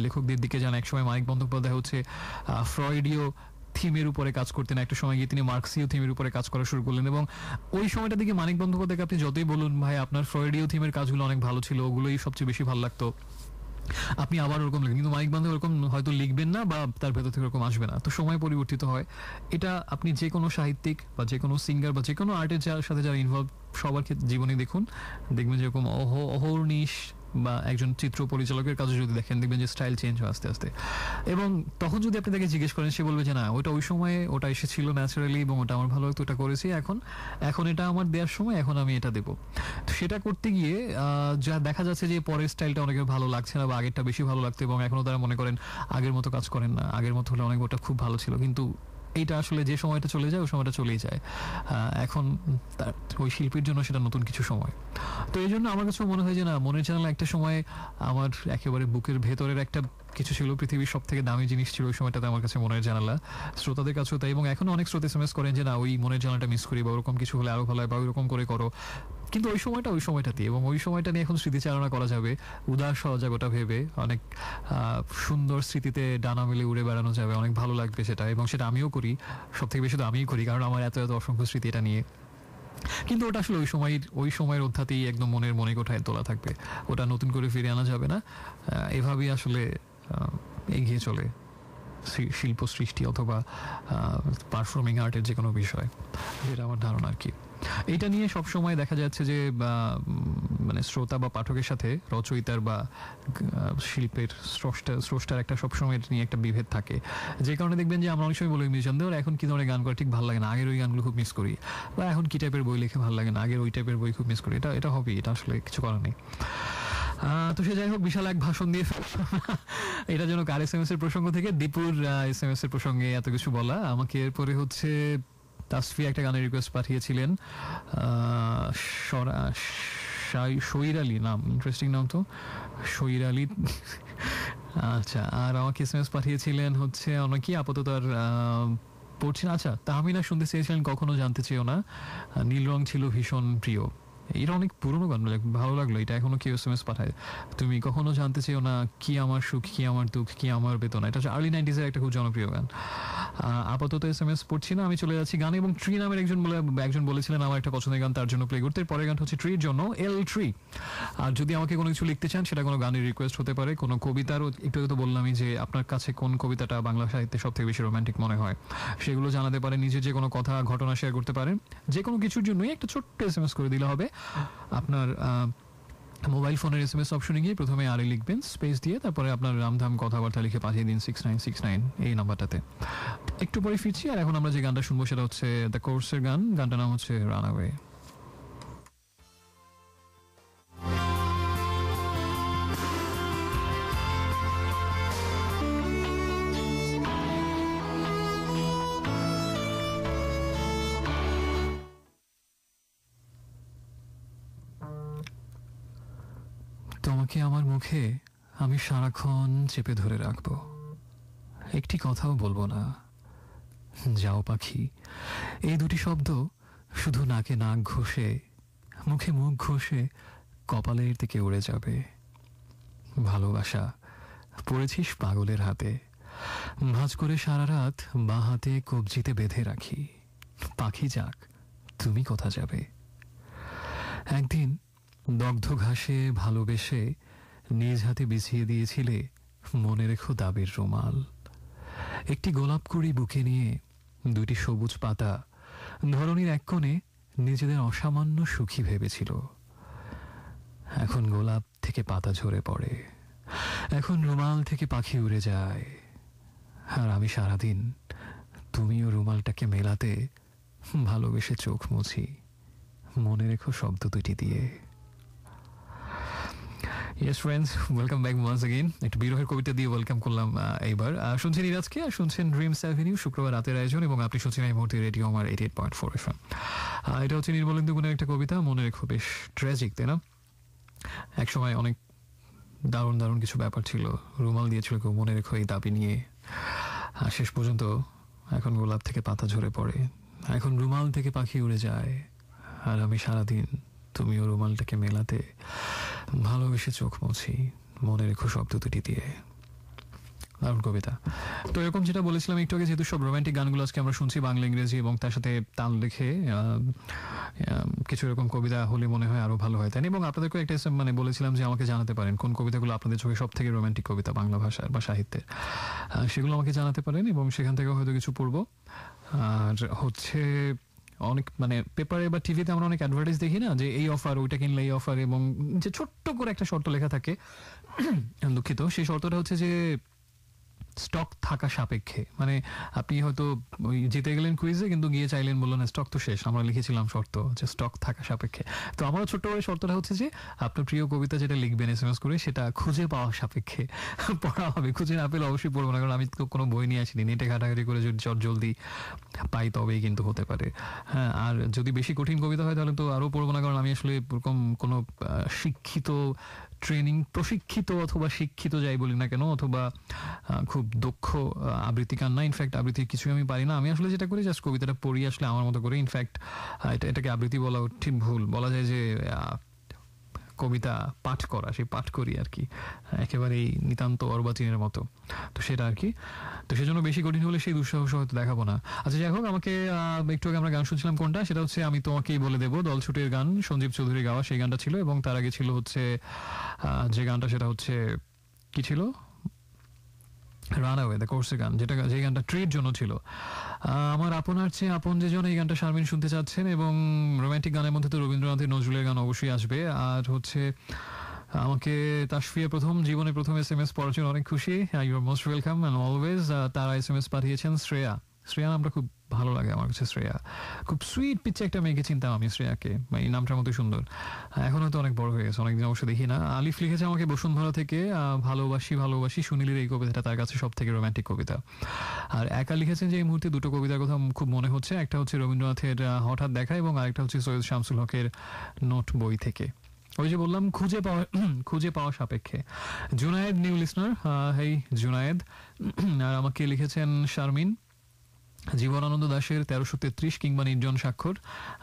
লেখকদের দিকে যান একসময় মানিক বন্দ্যোপাধ্যায় হচ্ছে ফ্রয়েডীয় থিমের উপরে কাজ করতেন, একটা সময় গিয়ে তিনি মার্কসীয় থিমের উপরে কাজ করা শুরু করলেন এবং ওই সময়টা দিকে মানিক বন্দ্যোপাধ্যায়কে আপনি যতই বলুন, ভাই, আপনার ফ্রয়েডীয় থিমের কাজগুলো অনেক ভালো ছিল, ওগুলোই সবচেয়ে বেশি ভালো লাগতো। আপনি আবার ওরকম লিখবেন কিন্তু মাইক বান্ধব ওরকম হয়তো লিখবেন না বা তার ভেতর থেকে ওরকম আসবে না। তো সময় পরিবর্তিত হয়। এটা আপনি যে কোনো সাহিত্যিক বা যে কোনো সিঙ্গার বা যে কোনো আর্টের যার সাথে যারা ইনভলভ সবার ক্ষেত্রে, জীবনে দেখুন, দেখবেন যেরকম অহ, অহর্নিশ বা একজন চিত্র পরিচালকের কাজে যদি দেখেন, দেখবেন যে স্টাইল চেঞ্জ হয় আস্তে আস্তে। এবং তখন যদি আপনি তাকে জিজ্ঞেস করেন, সে বলবে যে, না ওটা ওই সময়ে, ওটা এসেছিল ন্যাচারালি এবং ওটা আমার ভালো লাগতো, ওটা করেছি, এখন এখন এটা আমার দেওয়ার সময়, এখন আমি এটা দেবো। সেটা করতে গিয়ে যা দেখা যাচ্ছে যে পরের স্টাইলটা অনেকের ভালো লাগছে না বা আগেরটা বেশি ভালো লাগতো এবং এখনও তারা মনে করেন আগের মতো কাজ করেন না, আগের মতো হলে অনেক, ওটা খুব ভালো ছিল। কিন্তু এইটা আসলে যে সময়টা চলে যায়, ওই সময়টা চলেই যায়। এখন তার, ওই শিল্পীর জন্য সেটা নতুন কিছু সময়। তো এই জন্য আমার কাছে মনে হয় যে না, মনের চ্যানেল একটা সময় আমার একেবারে বুকের ভেতরের একটা কিছু ছিল, পৃথিবীর সব থেকে দামি জিনিস ছিল ওই সময়টাতে আমার কাছে মনের জানালা। শ্রোতাদের কাছেও তাই, এবং এখনও অনেক শ্রোতা এস করেন যে না, ওই মনের জানালাটা মিস করি বা ওরকম কিছু হলে আরও ভালো হয় বা ওইরকম করে করো। কিন্তু ওই সময়টা ওই সময়টাতে এবং ওই সময়টা নিয়ে এখন স্মৃতিচারণা করা যাবে। উদাস সহজাগতা ভেবে। অনেক সুন্দর স্মৃতিতে ডানা মেলে উড়ে বেড়ানো যাবে। অনেক ভালো লাগবে সেটা এবং সেটা আমিও করি। সব থেকে বেশি তো আমিই করি কারণ আমার এত এত অসংখ্য স্মৃতি এটা নিয়ে। কিন্তু ওটা আসলে ওই সময়ের ওই সময়ের অধ্যাতেই একদম মনের মনে কোঠায় তোলা থাকবে। ওটা নতুন করে ফিরে আনা যাবে না। এভাবেই আসলে এগিয়ে চলে। শিল্প সৃষ্টি অথবা পারফর্মিং আর্টের যে কোনো বিষয়, যেটা আমার ধারণা আর কি। এটা নিয়ে সবসময় দেখা যাচ্ছে যে মানে শ্রোতা বা পাঠকের সাথে রচয়িতার বা শিল্পের স্রষ্টা, স্রষ্টার একটা সবসময় এটা নিয়ে একটা বিভেদ থাকে। যে কারণে দেখবেন যে আমরা অনেক সময় বলি মিউজিয়াম দেওয়ার এখন কী ধরনের গান করে? ঠিক ভালো লাগে না। আগের ওই গানগুলো খুব মিস করি। বা, এখন কী টাইপের বই লিখে? ভালো লাগে না। আগের ওই টাইপের বই খুব মিস করি। এটা এটা হবে এটা আসলে কিছু করার নেই। তো সে যাই হোক বিশাল এক ভাষণ দিয়ে এটা যেন কার এস এম এস এর প্রসঙ্গ থেকে? দীপুর এস এম এস এর প্রসঙ্গে এত কিছু বলা। আমাকে এরপরে হচ্ছে তাসফি একটা গানের রিকোয়েস্ট পাঠিয়েছিলেন। সরা- শাই- আলী নাম ইন্টারেস্টিং নাম তো। শহীর আলী। আচ্ছা আর আমাকে এস এম এস পাঠিয়েছিলেন হচ্ছে অনেকে আপাতত আর আহ, পড়ছি না। আচ্ছা তাহমিনা শুনতে চেয়েছিলেন কখনো জানতে চেয়েও না। নীল রং ছিল ভীষণ প্রিয়। এটা অনেক পুরনো গান ভালো লাগল। এটা এখনও কেউ এস এম এস পাঠায়। তুমি কখনো জানতে চেয়েও না, কি আমার সুখ, কি আমার দুঃখ, কি আমার বেতনা এটা আর্লি নাইনটিজের একটা খুব জনপ্রিয় গান। আপাতত এস এম এস পড়ছি না, আমি চলে যাচ্ছি গান এবং ট্রি নামের একজন বলে, একজন বলেছিলেন আমার একটা পছন্দের গান তার জন্য প্লে করতে। পরের গান হচ্ছে ট্রির জন্য এল ট্রি আর যদি আমাকে কোনো কিছু লিখতে চান, সেটা কোনো গানের রিকোয়েস্ট হতে পারে, কোনো কবিতারও, একটু তো বললামই যে আপনার কাছে কোন কবিতাটা বাংলা সাহিত্যে সব থেকে বেশি রোমান্টিক মনে হয়, সেগুলো জানাতে পারেন, নিজে যে কোনো কথা, ঘটনা শেয়ার করতে পারেন। যে কোনো কিছুর জন্যই একটা ছোট্ট এস এম এস করে দিলে হবে। আপনার মোবাইল ফোনের এস এম এস অপশনে গিয়ে প্রথমে আরে লিখবেন স্পেস দিয়ে তারপরে আপনার রামধাম কথাবার্তা লিখে পাঠিয়ে দিন সিক্স নাইন সিক্স নাইন এই নাম্বারটাতে। একটু পরে ফিরছি আর এখন আমরা যে গানটা শুনব সেটা হচ্ছে দ্য কোর্সের গান, গানটার নাম হচ্ছে রান তোমাকে আমার মুখে আমি সারাক্ষণ চেপে ধরে রাখব। একটি কথাও বলব না। যাও পাখি। এই দুটি শব্দ শুধু নাকে নাক ঘষে, মুখে মুখ ঘষে কপালের দিকে উড়ে যাবে। ভালোবাসা, পড়েছিস পাগলের হাতে। ভাঁজ করে সারা রাত বা হাতে কবজিতে বেঁধে রাখি। পাখি যাক, তুমি কোথা যাবে? একদিন দগ্ধ ঘাসে ভালোবেসে নিজ হাতে বিছিয়ে দিয়েছিলে মনে রেখো দাবের রুমাল। একটি গোলাপ কুড়ি বুকে নিয়ে দুটি সবুজ পাতা ধরনীর এক কোণে নিজেদের অসামান্য সুখী ভেবেছিল। এখন গোলাপ থেকে পাতা ঝরে পড়ে। এখন রুমাল থেকে পাখি উড়ে যায়। আর আমি সারাদিন তুমিও রুমালটাকে মেলাতে ভালোবেসে চোখ মুছি। মনে রেখো শব্দ দুটি দিয়ে। Yes friends welcome back once again একটু বিরহের কবিতা দিয়ে ওয়েলকাম করলাম এইবার। শুনছেন ইরাজকে, আর শুনছেন ড্রিমস অ্যাভিনিউ শুক্রবার রাতের আয়োজন এবং আপনি শুনছেন এই মুহূর্তে radio Amar eighty eight point four F এটা হচ্ছে নির্মলেন্দু গুণের একটা কবিতা, মনে রেখো বেশ ট্র্যাজিক তাই না? একসময় অনেক দারুণ দারুণ কিছু ব্যাপার ছিল, রুমাল দিয়েছিল কেউ, মনে রেখো এই দাবি নিয়ে। আর শেষ পর্যন্ত এখন গোলাপ থেকে পাতা ঝরে পড়ে। এখন রুমাল থেকে পাখি উড়ে যায়। আর আমি সারাদিন তুমিও রুমালটাকে মেলাতে ভালোবেসে চোখ মুছি, মনে রেখো শব্দ দুটি দিয়ে। দারুণ কবিতা। তো এরকম যেটা বলেছিলাম একটু আগে, যেহেতু সব রোমান্টিক গানগুলো আজকে আমরা শুনছি বাংলা, ইংরেজি এবং তার সাথে তাল লিখে কিছু এরকম কবিতা হলে মনে হয় আরও ভালো হয়, তাই এবং আপনাদেরকে একটা মানে বলেছিলাম যে আমাকে জানাতে পারেন কোন কবিতাগুলো আপনাদের চোখে সব থেকে রোমান্টিক কবিতা বাংলা ভাষার বা সাহিত্যের সেগুলো আমাকে জানাতে পারেন এবং সেখান থেকে হয়তো কিছু পড়ব। আর হচ্ছে অনেক মানে পেপারে বা টিভিতে আমরা অনেক অ্যাডভার্টাইজ দেখি না? যে এই অফার ওইটা কিনলে এই অফার এবং যে ছোট্ট করে একটা শর্ত লেখা থাকে, *clears throat* দুঃখিত, সেই শর্তটা হচ্ছে যে স্টক থাকা সাপেক্ষে। মানে আপনি হয়তো জিতে গেলেন কুইজে কিন্তু গিয়ে চাইলেন বললেন স্টক তো শেষ। আমরা লিখেছিলাম শর্ত যে স্টক থাকা সাপেক্ষে। তো আমারও ছোট্ট করে শর্তটা হচ্ছে যে, আপনার প্রিয় কবিতা যেটা লিখবেন এস এম এস করে, সেটা খুঁজে পাওয়া সাপেক্ষে। পড়া হবে। খুঁজে না পেলে অবশ্যই পড়ব না, কারণ আমি তো কোনো বই নিয়ে আসিনি। নেটে ঘাটাঘাটি করে যদি চট জলদি পাই, তবেই কিন্তু হতে পারে। হ্যাঁ আর যদি বেশি কঠিন কবিতা হয়, তাহলে তো আরও পড়ব না, কারণ আমি আসলে এরকম কোনো শিক্ষিত ট্রেনিং প্রশিক্ষিত অথবা শিক্ষিত যাই বলি না কেন, অথবা খুব দক্ষ আবৃত্তি আবৃত্তিকার না ইনফ্যাক্ট আবৃত্তি কিছুই আমি পারি না। আমি আসলে যেটা করি জাস্ট কবিতাটা পড়ি আসলে আমার মতো করে। ইনফ্যাক্ট এটা, এটাকে আবৃত্তি বলা ঠিক ভুল। বলা যায় যে কবিতা পাঠ করা, সেই পাঠ করি আর কি। একেবারেই নিতান্ত অর্বাচীনের মতো। তো সেটা আর কি। তো সেজন্য বেশি কঠিন হলে সেই দুঃসাহস হয়তো দেখাবো না। আচ্ছা যাই হোক, আমাকে একটু আগে আমরা গান শুনছিলাম, কোনটা? সেটা হচ্ছে আমি তোমাকেই বলে দেবো দলছুটের গান। সঞ্জীব চৌধুরী গাওয়া সেই গানটা ছিল এবং তার আগে ছিল হচ্ছে যে গানটা সেটা হচ্ছে, কি ছিল? রান আওয়ে দ্য কোর্সের গান, যেটা, যে গানটা ট্রির জন্য ছিল। আমার আপনার চেয়ে আপন যেজন এই গানটা শারমিন শুনতে চাচ্ছেন এবং রোমান্টিক গানের মধ্যে তো রবীন্দ্রনাথের নজরুলের গান অবশ্যই আসবে। আর হচ্ছে, আমাকে তাসফিয়া প্রথম, জীবনে প্রথম এস এম এস পড়ার জন্য অনেক খুশি। You are most welcome and always তারা এস এম এস পাঠিয়েছেন শ্রেয়া। শ্রেয়া নামটা খুব ভালো লাগে আমার কাছে, শ্রেয়া। খুব সুইট পিচ্ছে একটা মেয়েকে চিনতাম আমি, শ্রেয়াকে। মানে এই নামটার মতো সুন্দর। এখন হয়তো অনেক বড় হয়ে গেছে, অনেকদিন অবশ্য দেখি না। আলিফ লিখেছে আমাকে, বসুন্ধরা থেকে ভালোবাসি ভালোবাসি, সুনীলের এই কবিতাটা তার কাছে সব থেকে রোমান্টিক কবিতা। আর একা লিখেছেন যে এই মুহূর্তে দুটো কবিতার কথা খুব মনে হচ্ছে। একটা হচ্ছে রবীন্দ্রনাথের হঠাৎ দেখা এবং আরেকটা হচ্ছে সৈয়দ শামসুল হকের নোট বই থেকে। ওই যে বললাম, খুঁজে পাওয়া *clears throat* খুঁজে পাওয়া সাপেক্ষে। Junayed new listener hey Junayed. *clears throat* আর আমাকে লিখেছেন শারমিন। জীবনানন্দ দাশের তেরোশো তেত্রিশ কিংবা নির্জন স্বাক্ষর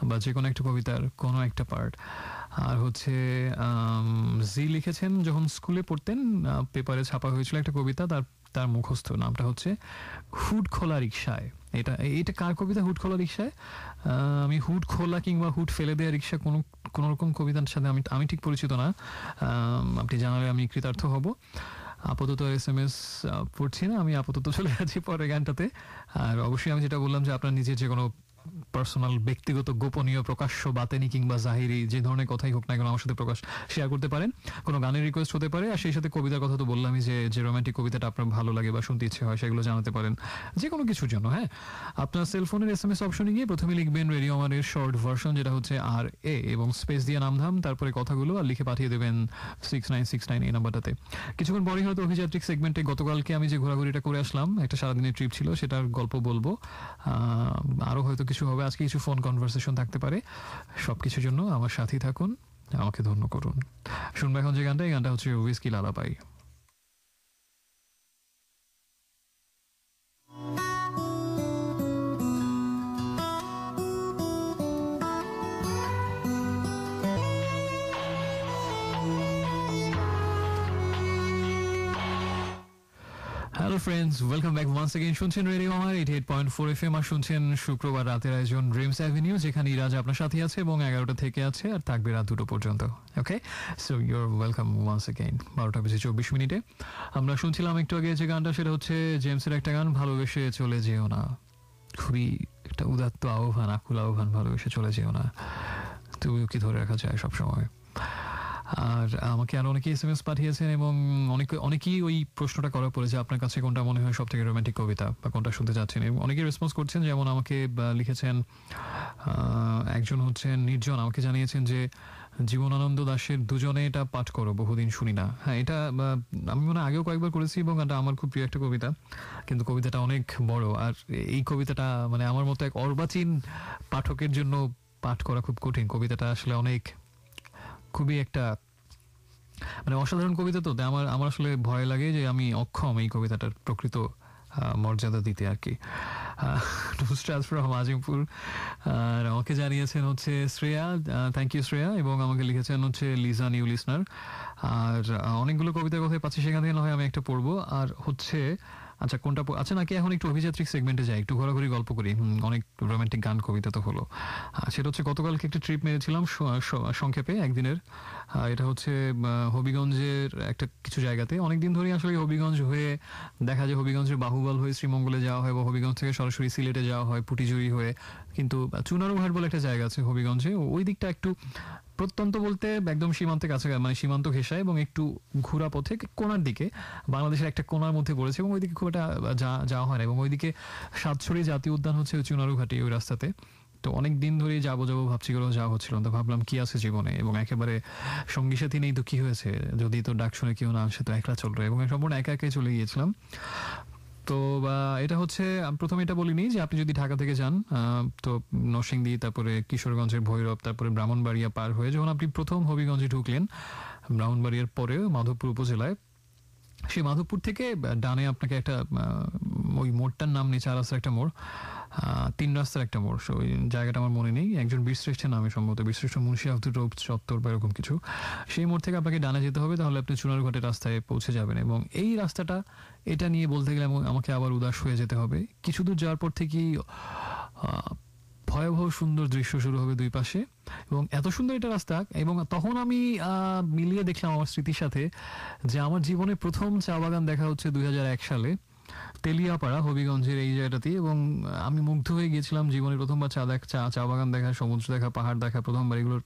বা যে কোনো একটা কবিতার কোনো একটা পার্ট। আর হচ্ছে জি লিখেছেন যখন স্কুলে পড়তেন পেপারে ছাপা হয়েছিল একটা কবিতা, তার তার মুখস্থ। নামটা হচ্ছে হুড খোলা রিক্সায় এটা এটা কার কবিতা হুড খোলা রিক্সায় আমি হুড খোলা কিংবা হুড ফেলে দেওয়া রিক্সা কোনো কোনোরকম কবিতার সাথে আমি আমি ঠিক পরিচিত না। আপনি জানালে আমি কৃতার্থ হব। আপাতত এস এম এস পড়ছি না। আমি আপাতত চলে যাচ্ছি পরের গানটাতে। আর অবশ্যই আমি যেটা বললাম যে আপনার নিজের যে কোনো পার্সোনাল ব্যক্তিগত গোপনীয় প্রকাশ্য বাতেনি কিংবা জাহিরি যে ধরনের কথাই হোক না কেন আমার সাথে প্রকাশ শেয়ার করতে পারেন। কোনো গানের রিকোয়েস্ট হতে পারে আর সেই সাথে কবিতার কথা তো বললামই যে যে রোমান্টিক কবিতাটা আপনার ভালো লাগে বা শুনতে ইচ্ছে হয় সেগুলো জানাতে পারেন। যে কোনো কিছুর জন্য হ্যাঁ? আপনার সেলফোনের এস এম এস অপশনে গিয়ে প্রথমে লিখবেন রেডিও আমাদের শর্ট ভার্সন যেটা হচ্ছে আর এ এবং স্পেস দিয়ে নামধাম তারপরে কথাগুলো আর লিখে পাঠিয়ে দেবেন সিক্স নাইন সিক্স নাইন এই নাম্বারটাতে। কিছুক্ষণ পরেই হয়তো অভিযাত্রিক সেগমেন্টে গতকালকে আমি যে ঘোরাঘুরিটা করে আসলাম একটা সারাদিনের ট্রিপ ছিল সেটার গল্প বলব। আহ, আরও হয়তো কিছু হবে, আজকে কিছু ফোন কনভারসেশন থাকতে পারে। সব কিছুর জন্য আমার সাথেই থাকুন, আমাকে ধন্য করুন। শুনব এখন যে গানটা, এই গানটা হচ্ছে whisky লালাপাই hello friends welcome back once again শুনছেন radio Amar eighty eight point four F M আর শুনছেন শুক্রবার রাতের আয়োজন ড্রিমস অ্যাভিনিউ যেখানে ইরাজ আপনার সাথে আছে এবং এগারোটা থেকে আছে আর থাকবে রাত দুটো পর্যন্ত okay so you're welcome once again বারোটা বেজে চব্বিশ মিনিটে। আমরা শুনছিলাম একটু আগে যে গানটা, সেটা হচ্ছে জেমসের একটা গান, ভালোবেসে চলে যেও না। খুবই একটা উদাত্ত আহ্বান, আকুল আহ্বান, ভালোবেসে চলে যেও না। তুমিও কি ধরে রাখা যায় সবসময়? আর আমাকে আরও অনেকে এস এম এস পাঠিয়েছেন এবং অনেকে, অনেকেই ওই প্রশ্নটা করার পরে যে আপনার কাছে কোনটা মনে হয় সব থেকে রোমান্টিক কবিতা বা কোনটা শুনতে চাচ্ছেন এবং অনেকেই রেসপন্স করছেন। যেমন আমাকে লিখেছেন একজন হচ্ছেন নির্জন। আমাকে জানিয়েছেন যে, জীবনানন্দ দাশের দুজনে এটা পাঠ করো, বহুদিন শুনি না। হ্যাঁ এটা আমি মনে আগেও কয়েকবার করেছি এবং এটা আমার খুব প্রিয় একটা কবিতা। কিন্তু কবিতাটা অনেক বড়। আর এই কবিতাটা মানে আমার মতো এক অর্বাচীন পাঠকের জন্য পাঠ করা খুব কঠিন। কবিতাটা আসলে অনেক খুবই একটা মানে অসাধারণ কবিতা তো আমার আমার আসলে ভয় লাগে যে আমি অক্ষম এই কবিতাটার প্রকৃত মর্যাদা দিতে আর কি। ফ্রম আজিমপুর, আর আমাকে জানিয়েছেন হচ্ছে শ্রেয়া থ্যাংক ইউ শ্রেয়া, এবং আমাকে লিখেছেন হচ্ছে লিজা নিউ লিসনার। আর অনেকগুলো কবিতার কথাই পাচ্ছি সেখান থেকে, না হয় আমি একটা পড়ব। আর হচ্ছে আচ্ছা কোনটা আছে আচ্ছা নাকি এখন একটু অভিযাত্রিক সেগমেন্টে যাই, একটু ঘোরাঘুরি গল্প করি? অনেক রোমান্টিক গান, কবিতা তো হলো। সেটা হচ্ছে গতকালকে একটি ট্রিপ মেরেছিলাম সংক্ষেপে একদিনের। এটা হচ্ছে হবিগঞ্জের একটা কিছু জায়গাতে। অনেকদিন ধরেই আসলে হবিগঞ্জ হয়ে দেখা যায়, হবিগঞ্জের বাহুবল হয়ে শ্রীমঙ্গলে যাওয়া হয় বা হবিগঞ্জ থেকে সরাসরি সিলেটে যাওয়া হয় পুটিজুরি হয়ে। কিন্তু চুনারুঘাট বলে একটা জায়গা আছে হবিগঞ্জে। ওই দিকটা একটু প্রত্যন্ত বলতে একদম সীমান্তে কাছে মানে সীমান্ত ঘেঁষা এবং একটু ঘোরা পথে কোনার দিকে। বাংলাদেশের একটা কোনার মধ্যে পড়েছে এবং ওইদিকে খুব একটা যা- যাওয়া হয় না এবং ওইদিকে সাতছড়ি জাতীয় উদ্যান হচ্ছে চুনারুঘাটি ওই রাস্তাতে। তো অনেক দিন ধরেই যাব যাব ভাবছি করে যাওয়া হচ্ছিল তো ভাবলাম কি আছে জীবনে এবং একেবারে সঙ্গী সাথী নেই তো কি হয়েছে? যদি তো ডাক শুনে কেউ না আসে তো একলা চলবে এবং সম্পূর্ণ একা একাই চলে গিয়েছিলাম। তো এটা হচ্ছে প্রথমে এটা বলিনি যে আপনি যদি ঢাকা থেকে যান তো নরসিংদী, তারপরে কিশোরগঞ্জের ভৈরব, তারপরে ব্রাহ্মণবাড়িয়া পার হয়ে যখন আপনি প্রথম হবিগঞ্জে ঢুকলেন, ব্রাহ্মণবাড়িয়ার পরে মাধবপুর উপজেলায়, সেই মাধবপুর থেকে ডানে আপনাকে একটা ওই মোড়টার নাম নেই চার রাস্তার একটা মোড় তিন রাস্তার একটা মোড়। So, ওই জায়গাটা আমার মনে নেই। একজন বীরশ্রেষ্ঠের নামে সম্ভবত বীরশ্রেষ্ঠ মুন্সি আব্দুর রৌফ চত্বর বা এরকম কিছু। সেই মোড় থেকে আপনাকে ডানে যেতে হবে তাহলে আপনি চুনারঘাটের রাস্তায় পৌঁছে যাবেন। এবং এই রাস্তাটা এটা নিয়ে বলতে গেলে আমা- আমাকে আবার উদাস হয়ে যেতে হবে। কিছু দূর যাওয়ার পর থেকেই ভয়াবহ সুন্দর দৃশ্য শুরু হবে দুই পাশে। এবং এত সুন্দর এটা রাস্তা এবং তখন আমি মিলিয়ে দেখলাম আমার স্মৃতির সাথে যে আমার জীবনে প্রথম চা বাগান দেখা হচ্ছে দুই হাজার এক সালে। তেলিয়াপাড়া, হবিগঞ্জের এই জায়গাটাতে এবং আমি মুগ্ধ হয়ে গিয়েছিলাম জীবনে প্রথমবার চা দেখা, চা চা বাগান দেখা, সমুদ্র দেখা, পাহাড় দেখা, প্রথমবার এগুলোর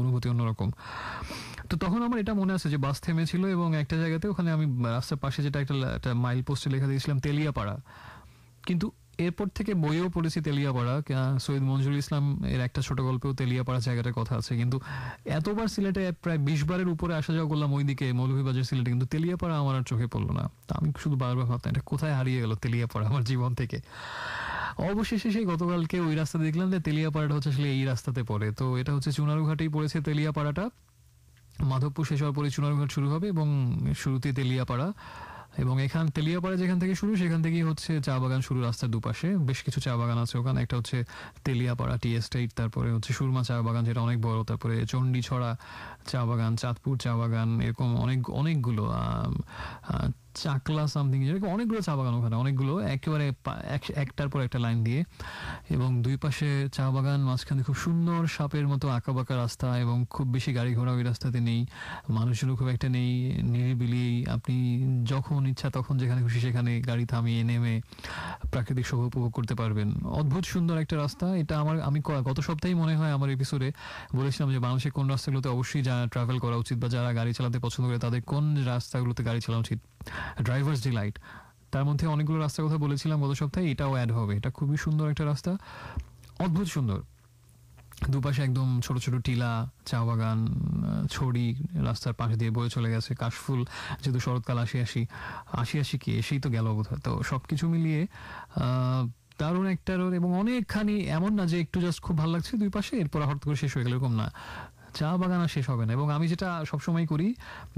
অনুভূতি অন্যরকম। তো তখন আমার এটা মনে আছে যে বাস থেমেছিল এবং একটা জায়গাতে ওখানে আমি রাস্তার পাশে যেটা একটা মাইল পোস্টে লেখা দিয়েছিলাম তেলিয়াপাড়া। কিন্তু এরপর থেকে বইয়েও পড়েছি তেলিয়াপাড়া। সৈয়দ মঞ্জুর ইসলাম এর একটা ছোট গল্পেও তেলিয়াপাড়া জায়গাটার কথা আছে। কিন্তু এতবার সিলেটে প্রায় বিশ বারের উপরে আসা যাওয়া করলাম ওইদিকে মৌলভীবাজার সিলেটে। কিন্তু তেলিয়াপাড়া আমার আর চোখে পড়ল না। তা আমি শুধু বারবার ভাবতাম, এটা কোথায় হারিয়ে গেল তেলিয়াপাড়া আমার জীবন থেকে? অবশেষে সেই গতকালকে ওই রাস্তা দেখলাম যে তেলিয়াপাড়াটা হচ্ছে আসলে এই রাস্তাতে পড়ে। তো এটা হচ্ছে চুনারুঘাটেই পড়েছে তেলিয়াপাড়াটা। মাধবপুর শেষ হওয়ার পরে চুনারুঘাট শুরু হবে এবং শুরুতে তেলিয়াপাড়া। এবং এখান তেলিয়াপাড়া যেখান থেকে শুরু, সেখান থেকেই হচ্ছে চা বাগান শুরু রাস্তার দুপাশে। বেশ কিছু চা বাগান আছে ওখানে। একটা হচ্ছে তেলিয়াপাড়া টি এস্টেট, তারপরে হচ্ছে সুরমা চা বাগান যেটা অনেক বড়। তারপরে চণ্ডীছড়া চা বাগান, চাঁদপুর চা বাগান, এরকম অনেক, অনেকগুলো চাকলা সামথিং যেরকম অনেকগুলো চা বাগান ওখানে, অনেকগুলো, একেবারে এক- একটার পর একটা লাইন দিয়ে এবং দুই পাশে চা বাগান, মাঝখানে খুব সুন্দর সাপের মতো আঁকা বাঁকা রাস্তা এবং খুব বেশি গাড়ি ঘোড়া ওই রাস্তাতে নেই, মানুষজনও খুব একটা নেই, নিরিবিলি, আপনি যখন ইচ্ছা তখন যেখানে খুশি সেখানে গাড়ি থামিয়ে নেমে প্রাকৃতিক শোভা উপভোগ করতে পারবেন। অদ্ভুত সুন্দর একটা রাস্তা, এটা আমার, আমি গত সপ্তাহেই মনে হয় আমার এপিসোডে বলেছিলাম যে মানুষের কোন রাস্তাগুলোতে অবশ্যই যা ট্রাভেল করা উচিত বা যারা গাড়ি চালাতে পছন্দ করে তাদের কোন রাস্তাগুলোতে গাড়ি চালানো উচিত। ড্রাইভার্স ডিলাইট তার মধ্যে অনেকগুলো রাস্তার কথা বলেছিলাম গত সপ্তাহে, এটাও অ্যাড হবে। এটা খুবই সুন্দর একটা রাস্তা। অদ্ভুত সুন্দর। দুপাশে একদম ছোট ছোট টিলা, চা বাগান ছড়ি, রাস্তার পাশে দিয়ে বয়ে চলে গেছে কাশফুল। যেহেতু শরৎকাল আসি আসি আসি আসি কি, এসেই তো গেল বোধ তো সবকিছু মিলিয়ে দারুণ একটা রোড এবং অনেকখানি এমন না যে একটু জাস্ট খুব ভালো লাগছে দুই পাশে, এরপর হঠাৎ করে শেষ হয়ে গেল, এরকম না। চা বাগান আর শেষ হবে না। এবং আমি যেটা সবসময় করি,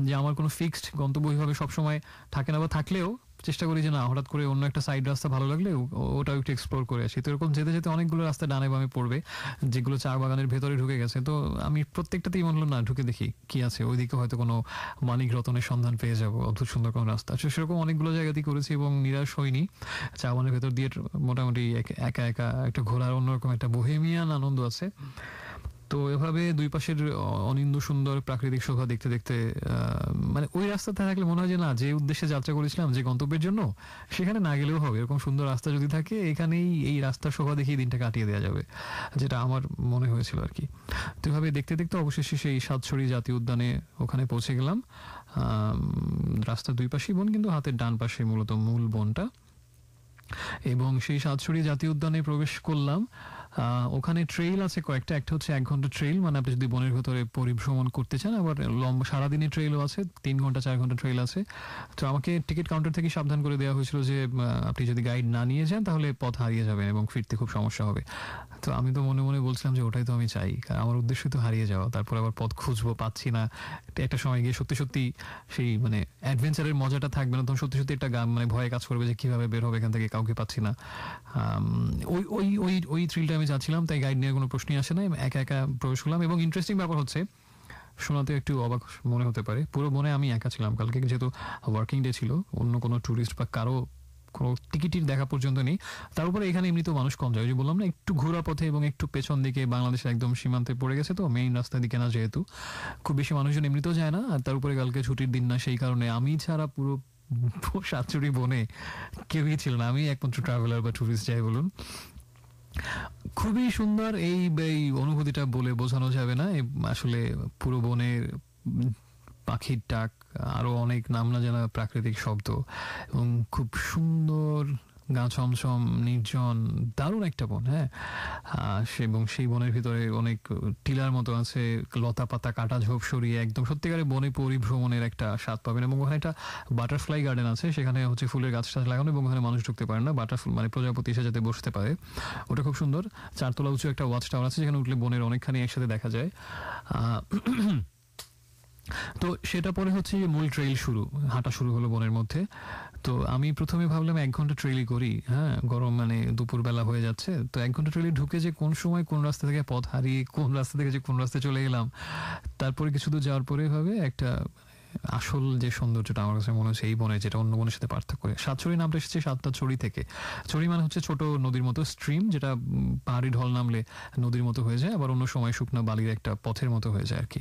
যে আমার কোনো ফিক্সড গন্তব্য হিসাবে সবসময় থাকে না বা থাকলেও চেষ্টা করি যে না, হঠাৎ করে অন্য একটা সাইড রাস্তা ভালো লাগলে ওটাও একটু এক্সপ্লোর করে আসি। তো এরকম যেতে যেতে অনেকগুলো রাস্তা ডানে বামে পড়বে, যেগুলো চা বাগানের ভেতরে ঢুকে গেছে। তো আমি প্রত্যেকটাতেই মনে হলো, না, ঢুকে দেখি কি আছে। ওইদিকে হয়তো কোনো মানিক রতনের সন্ধান পেয়ে যাব, অদ্ভুত সুন্দর কোনো রাস্তা তো সেরকম অনেকগুলো জায়গাতেই করেছি এবং নিরাশ হইনি। চা বাগানের ভেতর দিয়ে মোটামুটি একা একা একটা ঘোরার অন্যরকম একটা বহেমিয়ান আনন্দ আছে। তো এভাবে দুই পাশের অনিন্দ সুন্দর প্রাকৃতিক শোভা দেখতে দেখতে মানে ওই রাস্তাতে থাকলে মনে হয় যে না, যে উদ্দেশ্যে যাত্রা করেছিলাম, যে গন্তব্যের জন্য, সেখানে না গেলেও হবে। এরকম সুন্দর রাস্তা যদি থাকে, এখানেই এই রাস্তার শোভা দেখিয়ে দিনটা কাটিয়ে দেওয়া যাবে, যেটা আমার মনে হয়েছিল আর কি। তো এভাবে দেখতে দেখতে অবশেষে সেই সাতছড়ি জাতীয় উদ্যানে ওখানে পৌঁছে গেলাম। রাস্তার দুই পাশেই বন, কিন্তু হাতের ডান পাশে মূলত মূল বনটা। এবং সেই সাতছড়ি জাতীয় উদ্যানে প্রবেশ করলাম। ওখানে ট্রেইল আছে কয়েকটা, একটা হচ্ছে এক ঘণ্টা ট্রেইল মানে আপনি যদি বনের ভেতরে পরিভ্রমণ করতে চান, আবার লম্বা সারাদিনের ট্রেইলও আছে, তিন ঘণ্টা, চার ঘণ্টা ট্রেইল আছে। তো আমাকে টিকিট কাউন্টার থেকে সাবধান করে দেওয়া হয়েছিল যে আপনি যদি গাইড না নিয়ে যান, তাহলে পথ হারিয়ে যাবেন এবং ফিরতে খুব সমস্যা হবে। তো আমি তো মনে মনে বলছিলাম যে, ওটাই তো আমি চাই। কারণ আমার উদ্দেশ্য তো হারিয়ে যাওয়া। তারপর আবার পথ খুঁজবো, পাচ্ছি না। একটা সময় গিয়ে সত্যি সত্যি সেই মানে অ্যাডভেঞ্চারের মজাটা থাকবে না। তখন সত্যি সত্যি একটা মানে ভয়ে কাজ করবে যে, কীভাবে বের হবে এখান থেকে, কাউকে পাচ্ছি না। ওই ওই ওই ওই থ্রিলটা আমি যাচ্ছিলাম, তাই গাইড নিয়ে কোনো প্রশ্নই আসে না একা একা প্রবেশ করলাম এবং ইন্টারেস্টিং ব্যাপার হচ্ছে, শোনাতে একটু অবাক মনে হতে পারে, পুরো বনে আমি একা ছিলাম। কালকে যেহেতু ওয়ার্কিং ডে ছিল, অন্য কোনো ট্যুরিস্ট বা কারও কোনো টিকিটির দেখা পর্যন্ত নেই। তার উপরে এখানে এমনিতেও মানুষ কম যায়। ওই যে বললাম না, একটু ঘোরা পথে এবং একটু পেছন দিকে বাংলাদেশের একদম সীমান্তে পড়ে গেছে তো মেইন রাস্তার দিকে না যেহেতু। খুব বেশি মানুষজন এমনিতেও যায় না। আর তার উপরে কালকে ছুটির দিন না, সেই কারণে আমি ছাড়া পুরো সাতচুরি বনে কেউই ছিল না। আমি একমাত্র ট্রাভেলার বা ট্যুরিস্ট যাই বলুন। খুবই সুন্দর এই এই অনুভূতিটা বলে বোঝানো যাবে না। আসলে পুরো বনের পাখির ডাক আরও অনেক নাম না জানা প্রাকৃতিক শব্দ, এবং খুব সুন্দর গা ছমছম নির্জন, দারুণ একটা বন হ্যাঁ? এবং সেই বনের ভিতরে অনেক টিলার মতো আছে, লতা পাতা, কাটা ঝোপ সরিয়ে একদম সত্যিকারে বনে পরিভ্রমণের একটা স্বাদ পাবেন এবং ওখানে একটা বাটারফ্লাই গার্ডেন আছে, সেখানে হচ্ছে ফুলের গাছ টাছ লাগানো এবং ওখানে মানুষ ঢুকতে পারে না বাটারফুল মানে প্রজাপতি এসে যাতে বসতে পারে। ওটা খুব সুন্দর। চারতলা উঁচু একটা ওয়াচ টাওয়ার আছে, যেখানে উঠলে বনের অনেকখানি একসাথে দেখা যায়। তো সেটা পরে হচ্ছে যে মূল ট্রেইল শুরু, হাঁটা শুরু হলো বনের মধ্যে। তো আমি প্রথমে ভাবলাম এক ঘণ্টা ট্রেলি করি হ্যাঁ গরম মানে দুপুরবেলা হয়ে যাচ্ছে। তো এক ঘণ্টা ট্রেলি ঢুকে যে কোন সময় কোন রাস্তা থেকে পথ হারিয়ে কোন রাস্তা থেকে যে কোন রাস্তায় চলে গেলাম তারপরে কিছু দূর যাওয়ার পরে ভাবে একটা আসল যে সৌন্দর্যটা আমার কাছে মনে হচ্ছে, এই বনে যেটা অন্য বনের সাথে পার্থক্য সাতছড়ি নামটা এসেছে সাতটা ছড়ি থেকে। ছড়ি মানে হচ্ছে ছোট নদীর মতো স্ট্রিম, যেটা পাহাড়ি ঢল নামলে নদীর মতো হয়ে যায়, আবার অন্য সময় শুকনো বালির একটা পথের মতো হয়ে যায় আর কি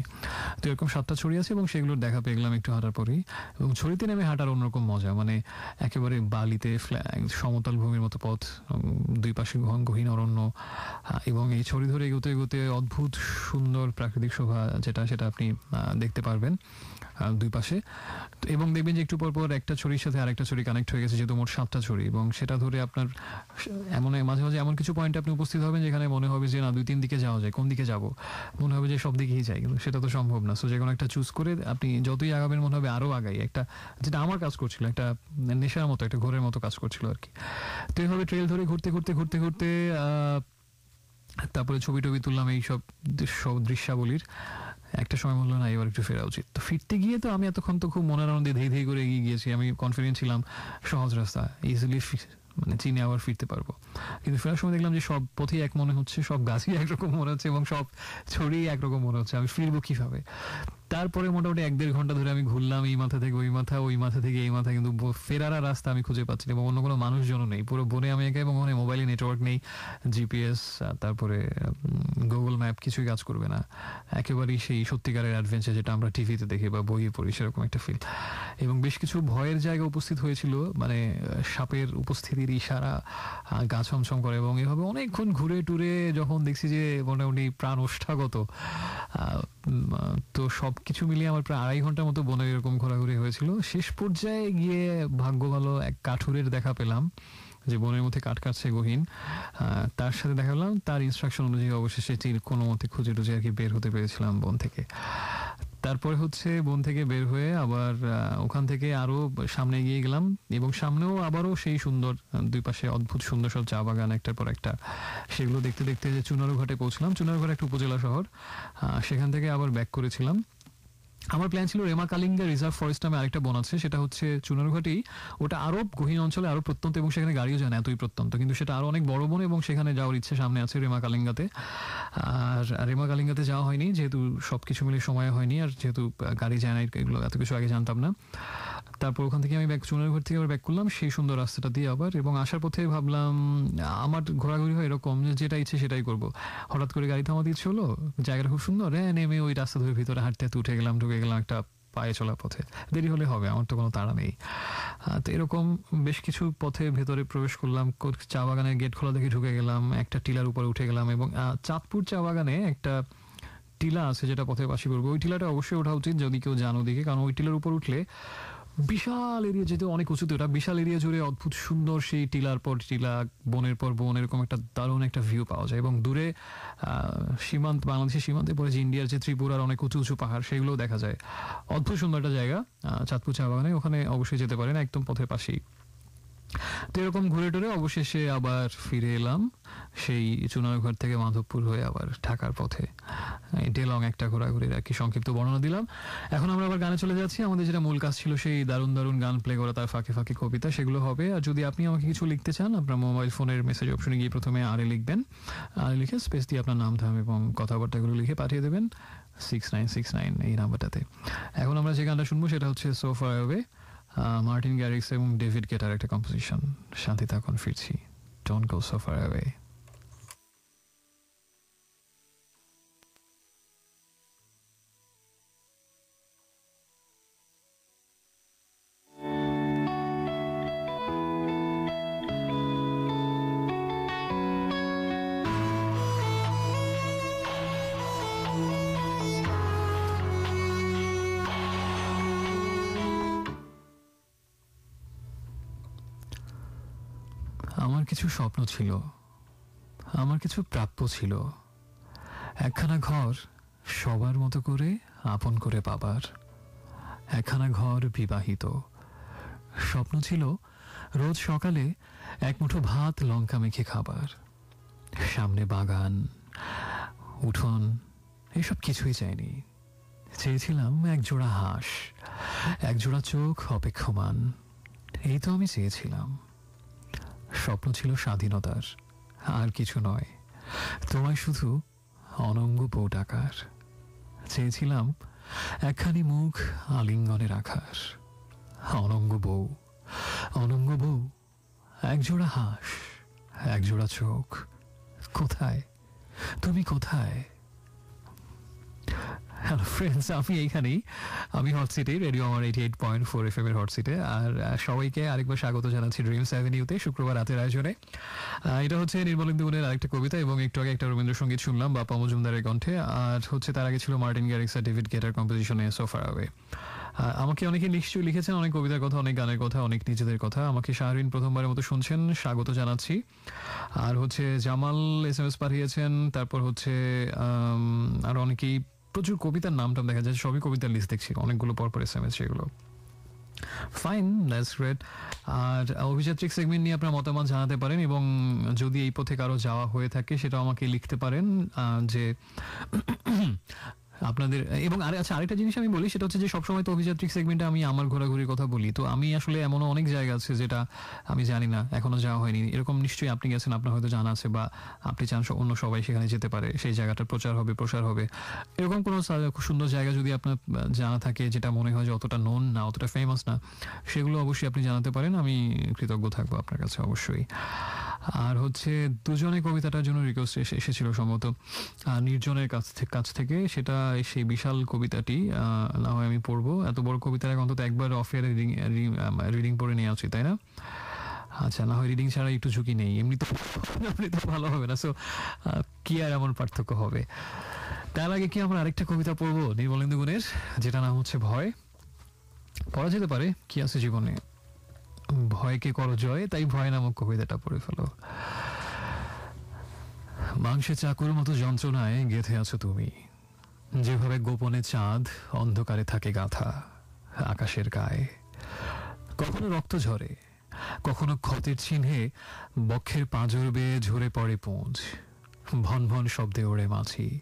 তো এরকম সাতটা ছড়ি আছে এবং সেগুলোর দেখা পেয়ে গেলাম একটু হাঁটার পরেই। এবং ছড়িতে নেমে হাঁটার অন্যরকম মজা মানে একেবারে বালিতে সমতল ভূমির মতো পথ দুই পাশে গহীন অরণ্য এবং এই ছড়ি ধরে এগোতে এগোতে অদ্ভুত সুন্দর প্রাকৃতিক শোভা যেটা, সেটা আপনি দেখতে পারবেন। দুই পাশে। এবং দেখবেন যে একটু পর পর একটা ছড়ির সাথে আরেকটা ছড়ি কানেক্ট হয়ে গেছে, যেহেতু মোট সাতটা ছড়ি এবং সেটা ধরে আপনার এমন, মাঝে মাঝে এমন কিছু পয়েন্টে আপনি উপস্থিত হবেন যেখানে মনে হবে যে না, দুই, তিন দিকে যাওয়া যায়, কোন দিকে যাব? মনে হবে যে সব দিকেই যাই, কিন্তু সেটা তো সম্ভব না। সো যে কোনো একটা চুজ করে আপনি যতই আগাবেন, মনে হবে আরও আগাই। একটা, যেটা আমার কাজ করছিল, একটা নেশার মতো, একটা ঘোরের মতো কাজ করছিল আর কি। তো এইভাবে ট্রেল ধরে ঘুরতে ঘুরতে ঘুরতে ঘুরতে তারপরে ছবি টবি তুললাম, এইসব সব দৃশ্যাবলীর। একটা সময় বলল, না, এবার একটু ফেরা উচিত। তো ফিরতে গিয়ে তো আমি এতক্ষণ তো খুব মনের আনন্দে ধেই ধেই করে এগিয়ে গিয়েছি। আমি কনফিডেন্ট ছিলাম, সহজ রাস্তা ইজিলি মানে চিনে আবার ফিরতে পারব। কিন্তু ফেরার সময় দেখলাম যে সব পথেই এক মনে হচ্ছে, সব গাছই একরকম মনে হচ্ছে এবং সব ছড়িয়ে একরকম মনে হচ্ছে। আমি ফিরবো কীভাবে? তারপরে মোটামুটি এক দেড় ঘণ্টা ধরে আমি ঘুরলাম, এই মাথা থেকে ওই মাথা ওই মাথা থেকে এই মাথা, কিন্তু ফেরার রাস্তা আমি খুঁজে পাচ্ছি না এবং অন্য কোনো মানুষজনও নেই। পুরো বনে আমি একা এবং ওখানে মোবাইলে নেটওয়ার্ক নেই জিপিএস তারপরে গুগল ম্যাপ কিছুই কাজ করবে না। একেবারেই সেই সত্যিকারের অ্যাডভেঞ্চার যেটা আমরা টিভিতে দেখি বা বইয়ে পড়ি, সেরকম একটা ফিল এবং বেশ কিছু ভয়ের জায়গা উপস্থিত হয়েছিল মানে সাপের উপস্থিতির ইশারা গা ছমছম করে এবং এভাবে অনেকক্ষণ ঘুরে টুরে যখন দেখছি যে মোটামুটি প্রাণ ওষ্ঠাগত তো সব কিছু মিলিয়ে আমার প্রায় আড়াই ঘণ্টার মতো বনে এরকম ঘোরাঘুরি হয়েছিল। শেষ পর্যায়ে গিয়ে ভাগ্য ভালো এক কাঠুরের দেখা পেলাম, যে বনের মধ্যে কাঠ কাটছে গহীন। তার সাথে দেখা পেলাম, তার ইনস্ট্রাকশন অনুযায়ী অবশেষে চির কোনো মতে খুঁজে টুজে আর কি বের হতে পেরেছিলাম বন থেকে। তারপরে হচ্ছে বন থেকে বের হয়ে আবার ওখান থেকে আরও সামনে এগিয়ে গেলাম এবং সামনেও আবারও সেই সুন্দর, দুই পাশে অদ্ভুত সুন্দর সব চা বাগান একটার পর একটা। সেগুলো দেখতে দেখতে যে চুনারুঘাটে পৌঁছলাম, চুনারুঘাট একটা উপজেলা শহর। সেখান থেকে আবার ব্যাক করেছিলাম। আমার প্ল্যান ছিল রেমা কালিঙ্গা রিজার্ভ ফরেস্ট নামে আরেকটা বন আছে, সেটা হচ্ছে চুনারুঘাটেই ওটা আরও গহীন অঞ্চলে আরও প্রত্যন্ত এবং সেখানে গাড়িও যায় না এতই প্রত্যন্ত, কিন্তু সেটা আরও অনেক বড় বন এবং সেখানে যাওয়ার ইচ্ছে সামনে আছে রেমা কালিঙ্গাতে। আর রেমা কালিঙ্গাতে যাওয়া হয়নি, যেহেতু সব কিছু মিলে সময় হয়নি, আর যেহেতু গাড়ি যায় না, এগুলো এত কিছু আগে জানতাম না। তারপর ওখান থেকে আমি ব্যাক চুনের ঘর থেকে আবার ব্যাক করলাম, সেই সুন্দর রাস্তাটা দিয়ে আবার এবং আসার পথে ভাবলাম, আমার ঘোরাঘুরি হয় এরকম যে যেটা ইচ্ছে সেটাই করব। হঠাৎ করে গাড়ি থামাতে ইচ্ছে হলো, জায়গাটা খুব সুন্দর হ্যাঁ নেমে ওই রাস্তা ধরে ভিতরে হাঁটতে হাঁটতে উঠে গেলাম, ঢুকে গেলাম একটা পায়ে চলার পথে। দেরি হলে হবে, আমার তো কোনো তাড়া নেই। তো এরকম বেশ কিছু পথে ভেতরে প্রবেশ করলাম চা বাগানের গেট খোলা দেখে ঢুকে গেলাম, একটা টিলার উপরে উঠে গেলাম এবং চাঁদপুর চা বাগানে একটা টিলা আছে যেটা পথে পাশে করব ওই টিলাটা অবশ্যই ওঠা উচিত, যদি কেউ জানো দিকে কারণ ওই টিলার উপর উঠলে বিশাল এরিয়া যেহেতু অনেক উঁচুতে, ওটা বিশাল এরিয়া জুড়ে অদ্ভুত সুন্দর সেই টিলার পর টিলা, বনের পর বন, এরকম একটা দারুণ একটা ভিউ পাওয়া যায়। এবং দূরে সীমান্ত, বাংলাদেশের সীমান্তে পরে যে ইন্ডিয়ার যে ত্রিপুরার অনেক উঁচু উঁচু পাহাড়, সেগুলোও দেখা যায়। অদ্ভুত সুন্দর একটা জায়গা চাঁদপুর চা বাগানে। ওখানে অবশ্যই যেতে পারেন, একদম পথের পাশেই। তো এরকম ঘুরে টুরে অবশেষে আবার ফিরে এলাম। সেই চুনারঘর থেকে মাধবপুর হয়ে আবার ঢাকার পথে ডেলং একটা ঘোরাঘুরির আর কি সংক্ষিপ্ত বর্ণনা দিলাম। এখন আমরা আবার গানে চলে যাচ্ছি। আমাদের যেটা মূল কাজ ছিল সেই দারুণ দারুণ গান প্লে করা, তার ফাঁকে ফাঁকে কবিতা, সেগুলো হবে। আর যদি আপনি আমাকে কিছু লিখতে চান, আপনার মোবাইল ফোনের মেসেজ অপশনে গিয়ে প্রথমে আরে লিখবেন। আরে লিখে স্পেস দিয়ে আপনার নাম, ধাম এবং কথাবার্তাগুলো লিখে পাঠিয়ে দেবেন। সিক্স নাইন সিক্স নাইন এই নাম্বারটাতে এখন আমরা যে গানটা শুনব, সেটা হচ্ছে সোফা ওয়ে মার্টিন গ্যারিক্স এবং ডেভিড গেটার একটা কম্পোজিশন শান্তি থাকুন, ফিরছি। Don't go so far away আমার কিছু স্বপ্ন ছিল। আমার কিছু প্রাপ্য ছিল। একখানা ঘর সবার মতো করে আপন করে পাবার। একখানা ঘর বিবাহিত। স্বপ্ন ছিল রোজ সকালে এক মুঠো ভাত লঙ্কা মেখে খাবার। সামনে বাগান, উঠোন, এসব কিছুই চাইনি। চেয়েছিলাম এক জোড়া হাঁস, এক জোড়া চোখ অপেক্ষমান। এই তো আমি চেয়েছিলাম। স্বপ্ন ছিল স্বাধীনতার। আর কিছু নয়। তোমায় শুধু অনঙ্গ বউ ডাকার চেয়েছিলাম একখানি মুখ আলিঙ্গনে রাখার অনঙ্গ বউ। অনঙ্গ বউ। একজোড়া হাঁস। একজোড়া চোখ। কোথায়? তুমি কোথায়? হ্যালো ফ্রেন্ডস আমি এইখানেই। আমি হট সিটে radio Amar eighty eight point four F M এর হট সিটে আর সবাইকে আরেকবার স্বাগত জানাচ্ছি ড্রিমস অ্যাভিনিউতে শুক্রবার রাতের আয়োজনে। এটা হচ্ছে নির্মলেন্দু গুণের আরেকটা কবিতা এবং একটু আগে একটা রবীন্দ্রসঙ্গীত শুনলাম, বাপ্পা মজুমদারের কণ্ঠে। আর হচ্ছে তার আগে ছিল মার্টিন গ্যারিক্স ডেভিড গেটার কম্পোজিশনে সোফার আওয়ে আমাকে অনেকে নিশ্চয়ই লিখেছেন, অনেক কবিতার কথা, অনেক গানের কথা, অনেক নিজেদের কথা। আমাকে শাহরিন প্রথমবারের মতো শুনছেন, স্বাগত জানাচ্ছি। আর হচ্ছে জামাল এস এম এস পাঠিয়েছেন, তারপর হচ্ছে আর অনেকেই প্রচুর কবিতার নামটা দেখা যায়, সবই কবিতার লিস্ট দেখছি, অনেকগুলো পরপর এস এম সেগুলো। ফাইন দ্যাটস গ্রেট আর অভিযাত্রিক সেগমেন্ট নিয়ে আপনার মতামত জানাতে পারেন এবং যদি এই পথে কারও যাওয়া হয়ে থাকে সেটা আমাকে লিখতে পারেন যে আপনাদের এবং আরে আচ্ছা আরেকটা জিনিস আমি বলি, সেটা হচ্ছে যে সবসময় তো অভিযাত্রিক সেগমেন্টে আমি আমার ঘোরাঘুরির কথা বলি। তো আমি আসলে এমনও অনেক জায়গা আছে যেটা আমি জানি না, এখনও যাওয়া হয়নি। এরকম নিশ্চয়ই আপনি গেছেন, আপনার হয়তো জানা আছে বা আপনি চান অন্য সবাই সেখানে যেতে পারে। সেই জায়গাটার প্রচার হবে, প্রসার হবে। এরকম কোনো সুন্দর জায়গা যদি আপনার জানা থাকে যেটা মনে হয় যে অতটা নোন না, অতটা ফেমাস না, সেগুলো অবশ্যই আপনি জানাতে পারেন। আমি কৃতজ্ঞ থাকব আপনার কাছে অবশ্যই। আর হচ্ছে দুজনে কবিতাটার জন্য রিকোয়েস্ট এসেছিল সম্ভবত। নির্জনের কাছ থেকে কাছ থেকে সেটা সেই বিশাল কবিতাটি না হয় আমি পড়ব। এত বড় কবিতার অন্তত একবার অফেয়ার রিডিং রিডিং পড়ে নেওয়া উচিত, তাই না? আচ্ছা না হয় রিডিং ছাড়া একটু ঝুঁকি নেই। এমনি তো *laughs* এমনি তো ভালো হবে না। সো কি আর এমন পার্থক্য হবে? তার আগে কি আমরা আরেকটা কবিতা পড়ব? নির্মলেন্দু গুণের যেটা নাম হচ্ছে ভয়। পড়া যেতে পারে। কি আছে জীবনে? ভয়কে করো জয়, তাই ভয় নামক কবিতাটা পড়ে ফেলো। মাংসে চাকুর মতো যন্ত্রণায় গেথে আছো তুমি। যেভাবে গোপনে চাঁদ অন্ধকারে থাকে গাথা আকাশের গায়ে। কখনো রক্ত ঝরে, কখনো ক্ষতের চিহ্নে বক্ষের পাঁজর বেয়ে ঝরে পড়ে পুঁজ। ভন ভন শব্দে ওড়ে মাছি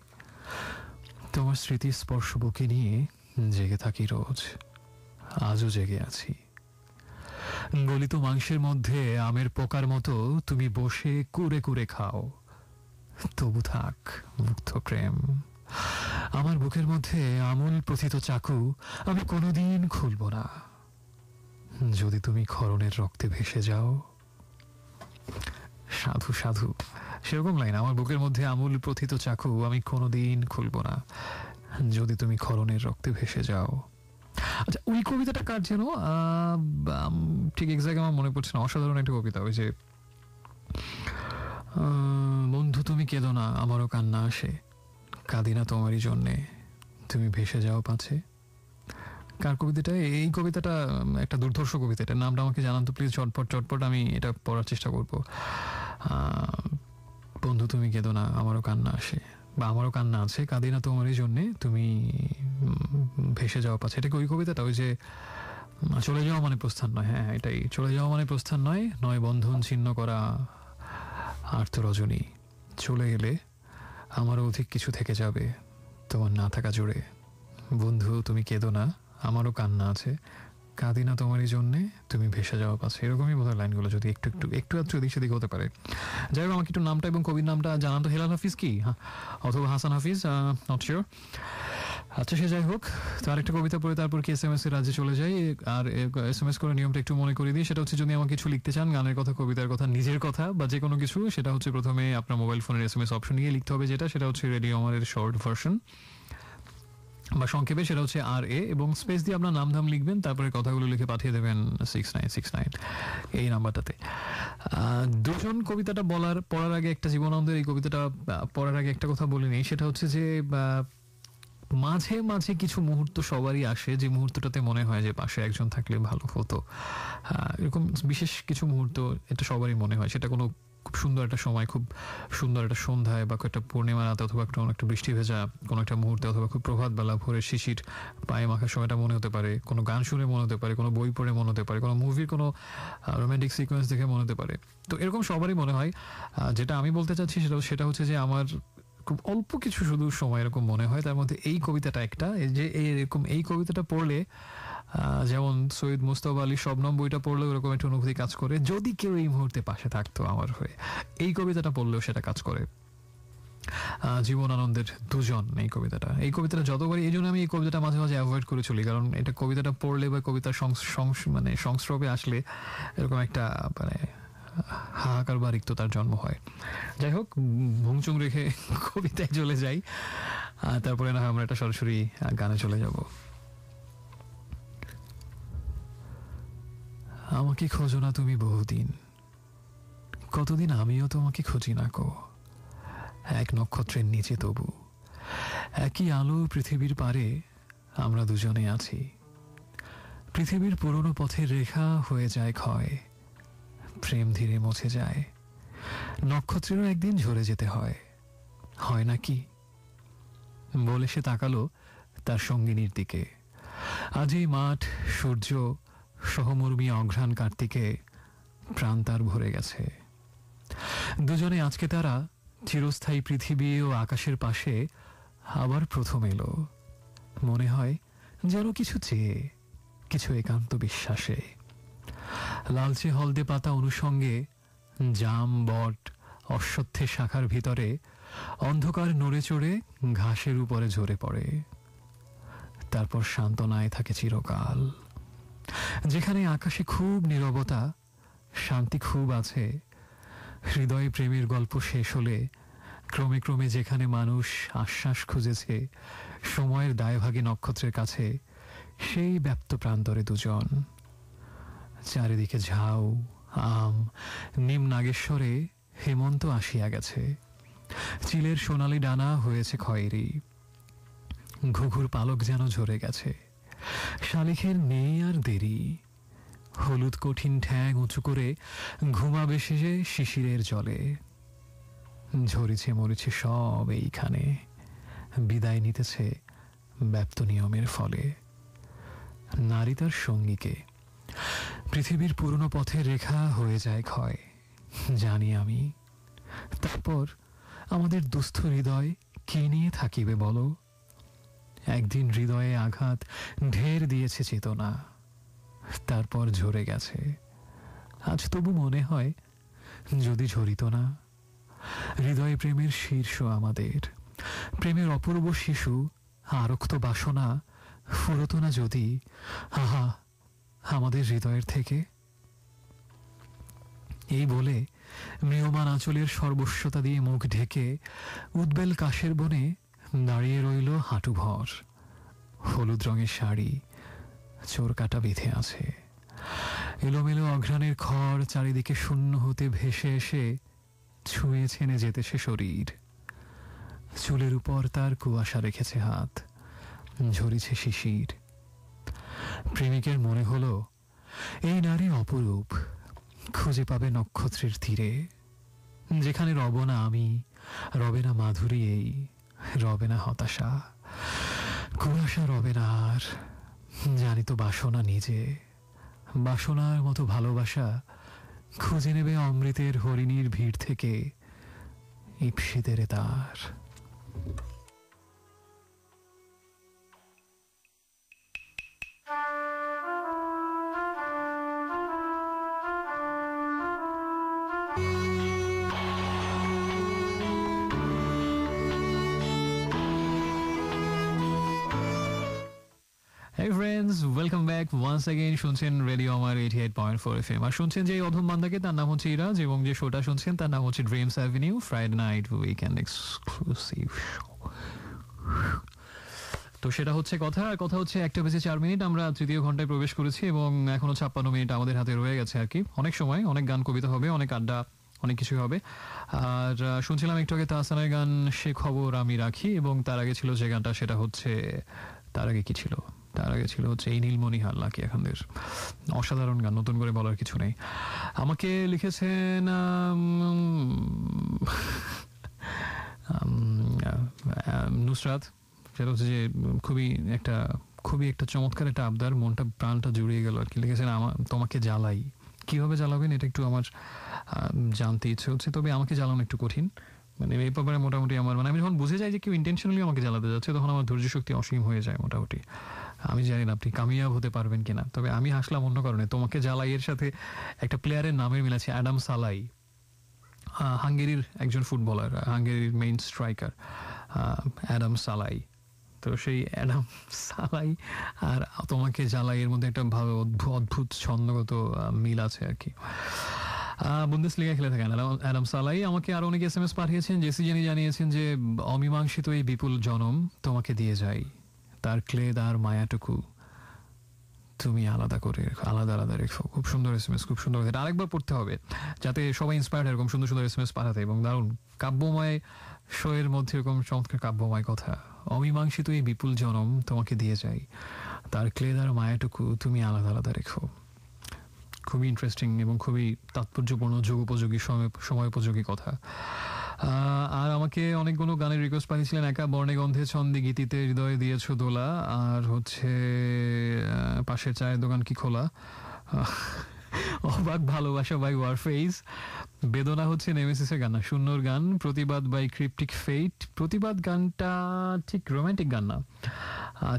তোমার স্মৃতি স্পর্শ বুকে নিয়ে জেগে থাকি রোজ। আজও জেগে আছি। গলিত মাংসের মধ্যে আমের পোকার মতো তুমি বসে কুরে কুরে খাও। তবু থাক, মুক্ত প্রেম। আমার বুকের মধ্যে আমূল প্রথিত চাকু আমি কোনোদিন খুলব না। যদি তুমি খরণের রক্তে ভেসে যাও। সাধু সাধু, সেরকম লাইন আমার বুকের মধ্যে আমূল প্রথিত চাকু আমি কোনোদিন খুলব না। যদি তুমি খরণের রক্তে ভেসে যাও। আচ্ছা ওই কবিতাটা কার যেন? ঠিক এক্সাক্ট আমার মনে পড়ছে না। অসাধারণ একটা কবিতা, ওই যে বন্ধু, তুমি কেঁদো না, আমারও কান্না আসে। কাঁদি না তোমারই জন্যে, তুমি ভেসে যাও পাছে। কার কবিতাটা? এই কবিতাটা একটা দুর্ধর্ষ কবিতা, এটার নামটা আমাকে জানান তো প্লিজ চটপট চটপট, আমি এটা পড়ার চেষ্টা করব। বন্ধু, তুমি কেঁদো না, আমারও কান্না আসে। বা আমারও কান্না আছে, কাঁদি না তোমার এই জন্যে? তুমি ভেসে যাওয়া পাচ্ছে এটা কি ওই কবিতাটা ওই যে চলে যাওয়া মানে প্রস্থান নয়। হ্যাঁ এটাই। চলে যাওয়া মানে প্রস্থান নয় নয় বন্ধন ছিন্ন করা আর্থ রজনী চলে গেলে আমারও অধিক কিছু থেকে যাবে, তোমার না থাকা জুড়ে বন্ধু, তুমি কেঁদো না, আমারও কান্না আছে। কাঁদি না তোমারই জন্যে তুমি ভেসে যাওয়া পাচ্ছে এরকমই বোধহয় লাইনগুলো যদি একটু একটু একটু একটু এদিক সেদিক হতে পারে। যাই হোক আমাকে একটু নামটা এবং কবির নামটা জানান তো। হেলাল হাফিজ কি? হ্যাঁ, অথবা হাসান হাফিজ নট শিওর আচ্ছা সে যাই হোক তো আরেকটা কবিতা পড়ে তারপর কি এস এম এস এর রাজ্যে চলে যাই। আর এস এম এস করে নিয়মটা একটু মনে করে দিই। সেটা হচ্ছে যদি আমাকে কিছু লিখতে চান গানের কথা কবিতার কথা নিজের কথা বা যে কোনো কিছু সেটা হচ্ছে প্রথমে আপনার মোবাইল ফোনের এস এম এস অপশন নিয়ে লিখতে হবে যেটা সেটা হচ্ছে রেডিও আমারের শর্ট ভার্সন বা সংক্ষেপে সেটা হচ্ছে আর এ এবং স্পেস দিয়ে আপনার নাম ধাম লিখবেন, তারপরে কথাগুলো লিখে পাঠিয়ে দেবেন সিক্স নাইন সিক্স নাইন এই নাম্বারটাতে। দুজন কবিতাটা বলার, পড়ার আগে একটা জীবনানন্দের এই কবিতাটা পড়ার আগে একটা কথা বলিনি সেটা হচ্ছে যে মাঝে মাঝে কিছু মুহূর্ত সবারই আসে, যে মুহূর্তটাতে মনে হয় যে পাশে একজন থাকলে ভালো হতো। এরকম বিশেষ কিছু মুহূর্ত এটা সবারই মনে হয়, সেটা কোনো খুব সুন্দর একটা সময়, খুব সুন্দর একটা সন্ধ্যায় বা একটা পূর্ণিমা রাতে অথবা একটা কোনো একটা বৃষ্টি ভেজা, কোনো একটা মুহূর্তে অথবা খুব প্রভাত বেলা ভোরের শিশির পায়ে মাখার সময়টা মনে হতে পারে। কোনো গান শুনে মনে হতে পারে, কোনো বই পড়ে মনে হতে পারে, কোনো মুভির কোনো রোমান্টিক সিকোয়েন্স দেখে মনে হতে পারে। তো এরকম সবারই মনে হয়। যেটা আমি বলতে চাচ্ছি সেটা সেটা হচ্ছে যে আমার খুব অল্প কিছু শুধু সময় এরকম মনে হয়। তার মধ্যে এই কবিতাটা একটা। যে এরকম এই কবিতাটা পড়লে যেমন সৈয়দ মুস্তফা আলী শবনম বইটা পড়লেও এরকম একটা অনুভূতি কাজ করে, যদি কেউ এই মুহূর্তে পাশে থাকতো আমার হয়ে। এই কবিতাটা পড়লেও সেটা কাজ করে। জীবন আনন্দের দুজন এই কবিতাটা। এই কবিতাটা যতবারই, এই জন্য আমি এই কবিতাটা মাঝে মাঝে অ্যাভয়েড করে চলি, কারণ এটা কবিতাটা পড়লে বা কবিতার মানে সংস্রবে আসলে এরকম একটা মানে হাহাকার বা রিক্ততার জন্ম হয়। যাই হোক, ভুংচুং রেখে *laughs* কবিতায় চলে যাই। তারপরে না হয় আমরা এটা সরাসরি গানে চলে যাব। আমাকে খোঁজো না তুমি বহুদিন। কতদিন আমিও তোমাকে খুঁজি না কো। এক নক্ষত্রের নিচে তবু। একই আলো পৃথিবীর পারে, আমরা দুজনে আছি। পৃথিবীর পুরনো পথের রেখা হয়ে যায় ক্ষয়। প্রেম ধীরে মুছে যায়। নক্ষত্রেরও একদিন ঝরে যেতে হয়। হয় নাকি বলে সে তাকালো তার সঙ্গিনীর দিকে। আজ এই মাঠ, সূর্য সহমর্মী অঘ্রাণ কার্তিকে প্রাণ তার ভরে গেছে। দুজনে আজকে তারা চিরস্থায়ী পৃথিবী ও আকাশের পাশে আবার প্রথম এলো। মনে হয় যেন কিছু চেয়ে, কিছু একান্ত বিশ্বাসে। লালচে হলদে পাতা অনুষঙ্গে জাম, বট, অশ্বত্থের শাখার ভিতরে অন্ধকার নড়ে চড়ে ঘাসের উপরে ঝরে পড়ে। তারপর সান্ত্বনায় থাকে চিরকাল। যেখানে আকাশে খুব নীরবতা, শান্তি খুব আছে। হৃদয়ে প্রেমের গল্প শেষ হলে ক্রমে ক্রমে যেখানে মানুষ আশ্বাস খুঁজেছে, সময়ের দায়ভাগে নক্ষত্রের কাছে, সেই ব্যপ্ত প্রান্তরে দুজন। চারিদিকে ঝাউ, আম, নিম নাগেশ্বরে হেমন্ত আসিয়া গেছে। চিলের সোনালি ডানা হয়েছে খয়েরি। ঘুঘুর পালক যেন ঝরে গেছে। শালিখের নেই আর দেরি। হলুদ কঠিন ঠ্যাং উঁচু করে ঘুমাবে সে শিশিরের জলে। ঝরেছে মরেছে সব এইখানে। বিদায় নিতেছে ব্যপ্ত নিয়মের ফলে। নারী তার সঙ্গীকে। পৃথিবীর পুরনো পথের রেখা হয়ে যায় ক্ষয়। জানি আমি। তারপর আমাদের দুস্থ হৃদয় কে নিয়ে থাকিবে বলো? একদিন হৃদয়ে আঘাত ঢের দিয়েছে চেতনা। তারপর ঝরে গেছে। আজ তবু মনে হয় যদি ঝরিত না। হৃদয় প্রেমের শীর্ষ আমাদের। প্রেমের অপূর্ব শিশু, আরক্ত বাসনা, ফুরত না যদি, আহা, আমাদের হৃদয়ের থেকে। এই বলে মৃয়মান আঁচলের সর্বস্বতা দিয়ে মুখ ঢেকে উদ্বেল কাশের বনে দাঁড়িয়ে রইল হাঁটু ভর হলুদ রঙের শাড়ি, চোর কাটা বেঁধে আছে। এলোমেলো অঘ্রাণের খড় চারিদিকে শূন্য হতে ভেসে এসে ছুঁয়ে ছেনে যেতেছে শরীর। চুলের উপর তার কুয়াশা রেখেছে হাত, ঝরিছে শিশির। প্রেমিকের মনে হলো, এই নারী অপরূপ, খুঁজে পাবে নক্ষত্রের তীরে। যেখানে রব না আমি, রবে না মাধুরী এই। রবে না হতাশা, কুয়াশা রবে না আর। জানি তো বাসনা নিজে, বাসনার মতো ভালোবাসা খুঁজে নেবে অমৃতের হরিণীর ভিড় থেকে ইপসিদের তার। Hey friends, welcome back. Once again শুনছেন radio Amar eighty eight point four F M আর শুনছেন যে অধম বান্দাকে তার নাম হচ্ছে ইরাজ এবং যে শোটা শুনছেন তার নাম হচ্ছে dreams avenue Friday night weekend exclusive তো সেটা হচ্ছে কথা। আর কথা হচ্ছে একটা বেজে চার মিনিট। আমরা তৃতীয় ঘন্টায় প্রবেশ করেছি এবং এখনও ছাপ্পান্ন মিনিট আমাদের হাতে রয়ে গেছে আর কি। অনেক সময় অনেক গান কবিতা হবে অনেক আড্ডা অনেক কিছুই হবে। আর শুনছিলাম একটু আগে তাহসানের গান সে খবর আমি রাখি এবং তার আগে ছিল যে গানটা সেটা হচ্ছে তার আগে কি ছিল? তার আগে ছিল হচ্ছে এই নীলমণি হাল নাকি এখানদের অসাধারণ গান, নতুন করে বলার কিছু নেই। আমাকে লিখেছেন নুসরাত। সেটা হচ্ছে যে খুবই একটা খুবই একটা চমৎকার একটা আবদার, মনটা, প্রাণটা জুড়িয়ে গেল আর কি। লিখেছেন আমার তোমাকে জ্বালাই। কীভাবে জ্বালাবেন এটা একটু আমার জানতে ইচ্ছে হচ্ছে, তবে আমাকে জ্বালানো একটু কঠিন। মানে এই ব্যাপারে মোটামুটি আমার মানে আমি যখন বুঝে যাই যে কেউ ইন্টেনশনালি আমাকে জ্বালাতে যাচ্ছে, তখন আমার ধৈর্য শক্তি অসীম হয়ে যায় মোটামুটি। আমি জানি না আপনি কামিয়াব হতে পারবেন কিনা, তবে আমি হাসলাম অন্য কারণে। তোমাকে জ্বালাই, এর সাথে একটা প্লেয়ারের নামের মিল আছে অ্যাডাম সালাই হাঙ্গেরির একজন ফুটবলার হাঙ্গেরির মেইন স্ট্রাইকার অ্যাডাম সালাই তো সেই অ্যাডাম সালাই আর তোমাকে জ্বালাই, এর মধ্যে একটা ভাবে অদ্ভুত, ছন্দগত মিল আছে আর কি। বুন্দেস লিগা খেলে থাকেন অ্যাডাম- সালাই আমাকে আরও অনেক এস এম এস পাঠিয়েছেন জেসি জেনি জানিয়েছেন যে অমীমাংসিত এই বিপুল জনম তোমাকে দিয়ে যাই তার ক্লেদ আর মায়াটুকু তুমি আলাদা করে আলাদা আলাদা রেখো। খুব সুন্দর এস এম এস খুব সুন্দর এটা আরেকবার পড়তে হবে, যাতে সবাই ইন্সপায়ার্ড এরকম সুন্দর সুন্দর এস এম এস পাঠাতে। এবং দারুণ, কাব্যময় শোয়ের মধ্যে এরকম চমৎকার কাব্যময় কথা। অমীমাংসিত এই বিপুল জনম তোমাকে দিয়ে যাই। তার ক্লেদ আর মায়াটুকু তুমি আলাদা আলাদা রেখো। খুবই ইন্টারেস্টিং এবং খুবই তাৎপর্যপূর্ণ যুগ উপযোগী সময় সময় উপযোগী কথা। আর আমাকে অনেকগুলো গানের রিকোয়েস্ট পাঠিয়েছিলেন একা বর্ণে গন্ধে ছন্দে গীতিতে হৃদয়ে দিয়েছ দোলা, আর হচ্ছে পাশের চায়ের দোকান কি খোলা? অবাক ভালোবাসা বাই ওয়ারফেইস বেদনা হচ্ছে নেমেসিসের গান না গান, প্রতিবাদ বাই ক্রিপ্টিক ফেইট প্রতিবাদ গানটা ঠিক রোমান্টিক গান না।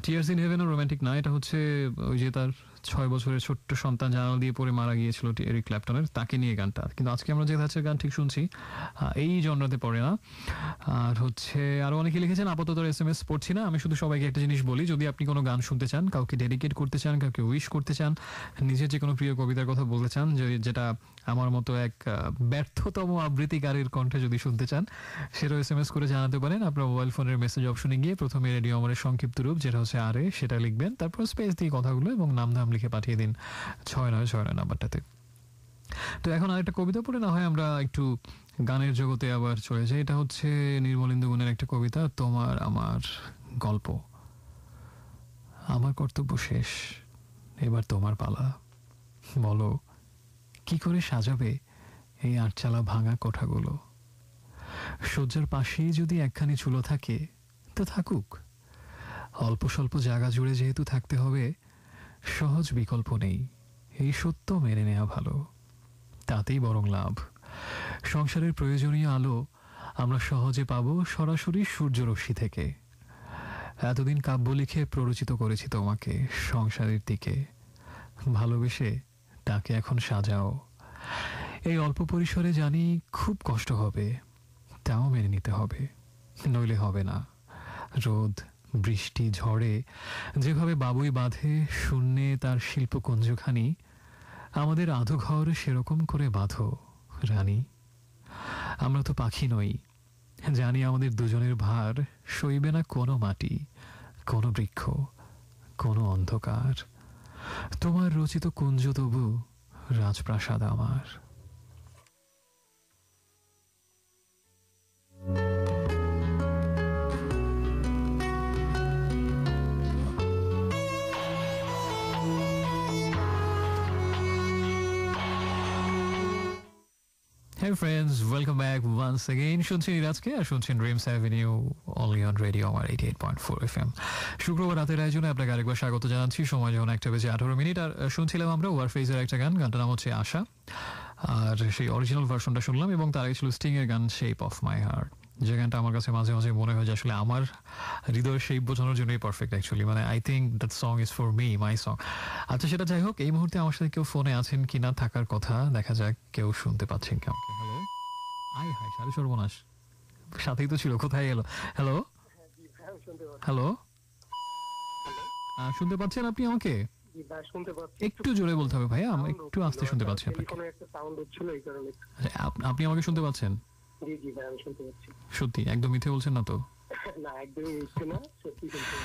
টিয়ার্স ইন হেভেনও রোমান্টিক না, এটা হচ্ছে ওই যে তার ছয় বছরের ছোট্ট সন্তান জানাল দিয়ে পড়ে মারা গিয়েছিল এরিক ক্ল্যাপটনের, তাকে নিয়ে গানটা। কিন্তু আজকে আমরা যে ধাঁচের গান ঠিক শুনছি এই জনরাতে পড়ে না। আর হচ্ছে আরও অনেকে লিখেছেন, আপাতত এস এম এস পড়ছি না, আমি শুধু সবাইকে একটা জিনিস বলি, যদি আপনি কোনো গান শুনতে চান, কাউকে ডেডিকেট করতে চান, কাউকে উইশ করতে চান, নিজের যে কোনো প্রিয় কবিতার কথা বলতে চান যেটা আমার মতো এক ব্যর্থতম আবৃত্তিকারীর কণ্ঠে যদি শুনতে চান সেটা এস এম এস করে জানাতে পারেন। আপনার মোবাইল ফোনের মেসেজ অপশনে গিয়ে প্রথমে রেডিও আমাদের সংক্ষিপ্ত রূপ, যেটা হচ্ছে আরে, সেটা লিখবেন, তারপর স্পেস দিয়ে কথাগুলো এবং নাম ধাম লিখে পাঠিয়ে দিন। ছয় নয় ছয় নয় নাম্বারটাতে। তো এখন আরেকটা কবিতা পড়ে না হয় আমরা একটু গানের জগতে আবার চলে যাই? এটা হচ্ছে নির্মলেন্দু গুণের একটা কবিতা, তোমার আমার গল্প। আমার কর্তব্য শেষ, এবার তোমার পালা। বলো, কি করে সাজাবে এই আটচালা ভাঙা কোঠাগুলো? শয্যার পাশেই যদি একখানি চুলো থাকে, তো থাকুক। অল্প স্বল্প জায়গা জুড়ে যেহেতু থাকতে হবে সহজ বিকল্প নেই। এই সত্য মেনে নেওয়া ভালো। তাতেই বরং লাভ। সংসারের প্রয়োজনীয় আলো আমরা সহজে পাবো সরাসরি সূর্যরশ্মি থেকে। এতদিন কাব্য লিখে প্ররোচিত করেছি তোমাকে সংসারের দিকে। ভালোবেসে তাকে এখন সাজাও। এই অল্প পরিসরে জানি খুব কষ্ট হবে। তাও মেনে নিতে হবে। নইলে হবে না। রোদ বৃষ্টি, ঝড়ে, যেভাবে বাবুই বাঁধে, শূন্যে তার শিল্পকুঞ্জখানি, আমাদের আধোঘর সেরকম করে বাঁধো, রানী। আমরা তো পাখি নই। জানি আমাদের দুজনের ভার সইবে না কোনো মাটি, কোনো বৃক্ষ, কোনো অন্ধকার। তোমার রচিত কুঞ্জ তবু রাজপ্রাসাদ আমার। Hey friends welcome back once again. শুনছেন ইরাজকে আর শুনছেন dreams avenue only on radio Amar eighty eight point four F M শুক্রবার রাতের আয়োজনে আপনাকে আরেকবার স্বাগত জানাচ্ছি। সময় যখন একটা বেজে আঠারো মিনিট। আর শুনছিলাম আমরা ওয়ারফেজের একটা গান। গানটার নাম হচ্ছে আশা আর সেই অরিজিনাল ভার্সনটা শুনলাম এবং তার আগে ছিল স্টিং এর গান শেপ অফ মাই হার্ট যে গানটা আমার কাছে মাঝে মাঝে মনে হয় যে আসলে আমার হৃদয়ের শেপ বোঝানোর জন্যই পারফেক্ট অ্যাকচুয়ালি মানে I think that song is for me my song আচ্ছা সেটা যাই হোক এই মুহূর্তে আমার সাথে কেউ ফোনে আছেন কি না থাকার কথা দেখা যাক কেউ শুনতে পাচ্ছেন হ্যালো আই হাই সর্বনাশ। সাথেই তো ছিল কোথায় এলো? হ্যালো হ্যালো শুনতে পাচ্ছেন আপনি আমাকে? একটু জোরে বলতে হবে ভাইয়া একটু আস্তে শুনতে পাচ্ছি আপনাকে। আপনি আমাকে শুনতে পাচ্ছেন? জি জি ভাই আমি শুনতে পাচ্ছি। সত্যি? একদম মিথ্যে বলছেন না তো? না একদমই মিথ্যে না সত্যি শুনতে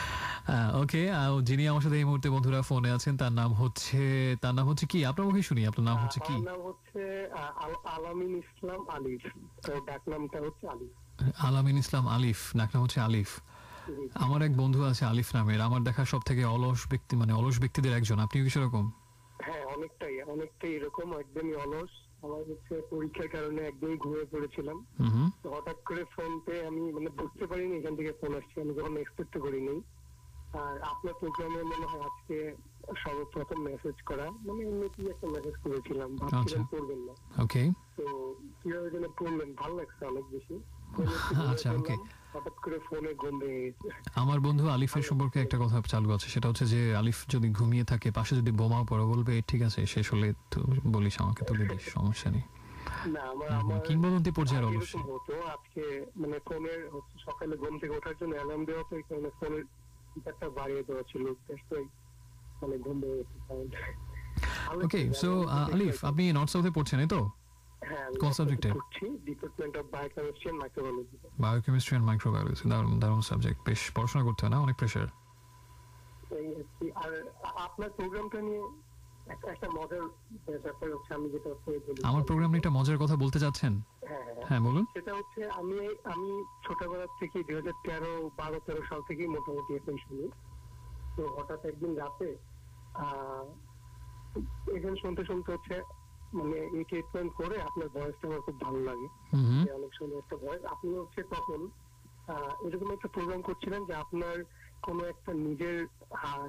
ওকে যিনি আমার সাথে এই মুহূর্তে বন্ধুরা ফোনে আছেন তার নাম হচ্ছে তার নাম হচ্ছে কি? আপনার মুখে শুনি আপনার নাম হচ্ছে কি? নাম হচ্ছে আলামিন ইসলাম আলিফ। ডাক নামটা হচ্ছে আলিফ। আলামিন ইসলাম আলিফ ডাকনাম হচ্ছে আলিফ। আমার এক বন্ধু আছে আলিফ নামের আমার দেখা সব থেকে অলস ব্যক্তি মানে অলস ব্যক্তিদের একজন আপনি কি সেরকম? হ্যাঁ অনেকটাই অনেকটাই এরকম একদমই অলস। আমার হচ্ছে পরীক্ষার কারণে একদমই ঘুরে পড়েছিলাম। তো হঠাৎ করে ফোন পেয়ে আমি মানে বুঝতে পারিনি এখান থেকে ফোন আসছে। আমি কখনো এক্সপেক্ট করিনি। আর আপনার প্রোগ্রামে মনে হয় আজকে সর্বপ্রথম মেসেজ করা মানে এমনিতেই একটা মেসেজ করেছিলাম ভাবছিলাম আচ্ছা। করবেন না। ওকে তো কীভাবে যেন পড়লেন ভালো লাগছে অনেক বেশি। আচ্ছা, okay. হঠাৎ করে ফোনে ঘুম ভেঙে গেছে। আমার বন্ধু আলিফের সম্পর্কে একটা কথা চালু আছে সেটা হচ্ছে যে আলিফ যদি ঘুমিয়ে থাকে পাশে যদি বোমাও পড়ে বলবে ঠিক আছে শেষ হলে তো বলিস আমাকে তুলে দিস সমস্যা নেই। না আমার আমার কিংবদন্তি পর্যায়ের অবশ্যই হতো আজকে মানে ফোনের সকালে ঘুম থেকে ওঠার জন্য অ্যালার্ম দেওয়া তো এই কারণে ফোনের স্পিকারটা বাড়িয়ে দেওয়া ছিল মানে ঘুম ভেঙে গেছে ওকে সো আলিফ আপনি নর্থ সাউথে পড়ছেন এই তো? কোন? করছি department of biochemistry and microbiology biochemistry and microbiology দারুণ দারুণ সাবজেক্ট বেশ পড়াশোনা করতে হয় না অনেক প্রেশার আর আপনার প্রোগ্রামটা নিয়ে আমার প্রোগ্রাম নিয়ে একটা মজার কথা বলতে চাচ্ছেন হ্যাঁ হ্যাঁ। হ্যাঁ বলুন। সেটা হচ্ছে আমি আমি ছোটবেলা থেকে দুই হাজার তেরো বারো তেরো সাল থেকেই মোটামুটি এখন শুনি। তো হঠাৎ একদিন রাতে এখন শুনতে শুনতে হচ্ছে মানে এই ট্রিটমেন্ট করে আপনার ভয়েসটা আমার খুব ভালো লাগে। অনেক সুন্দর একটা ভয়েস আপনি হচ্ছে তখন এরকম একটা প্রোগ্রাম করছিলেন যে আপনার কোনো একটা নিজের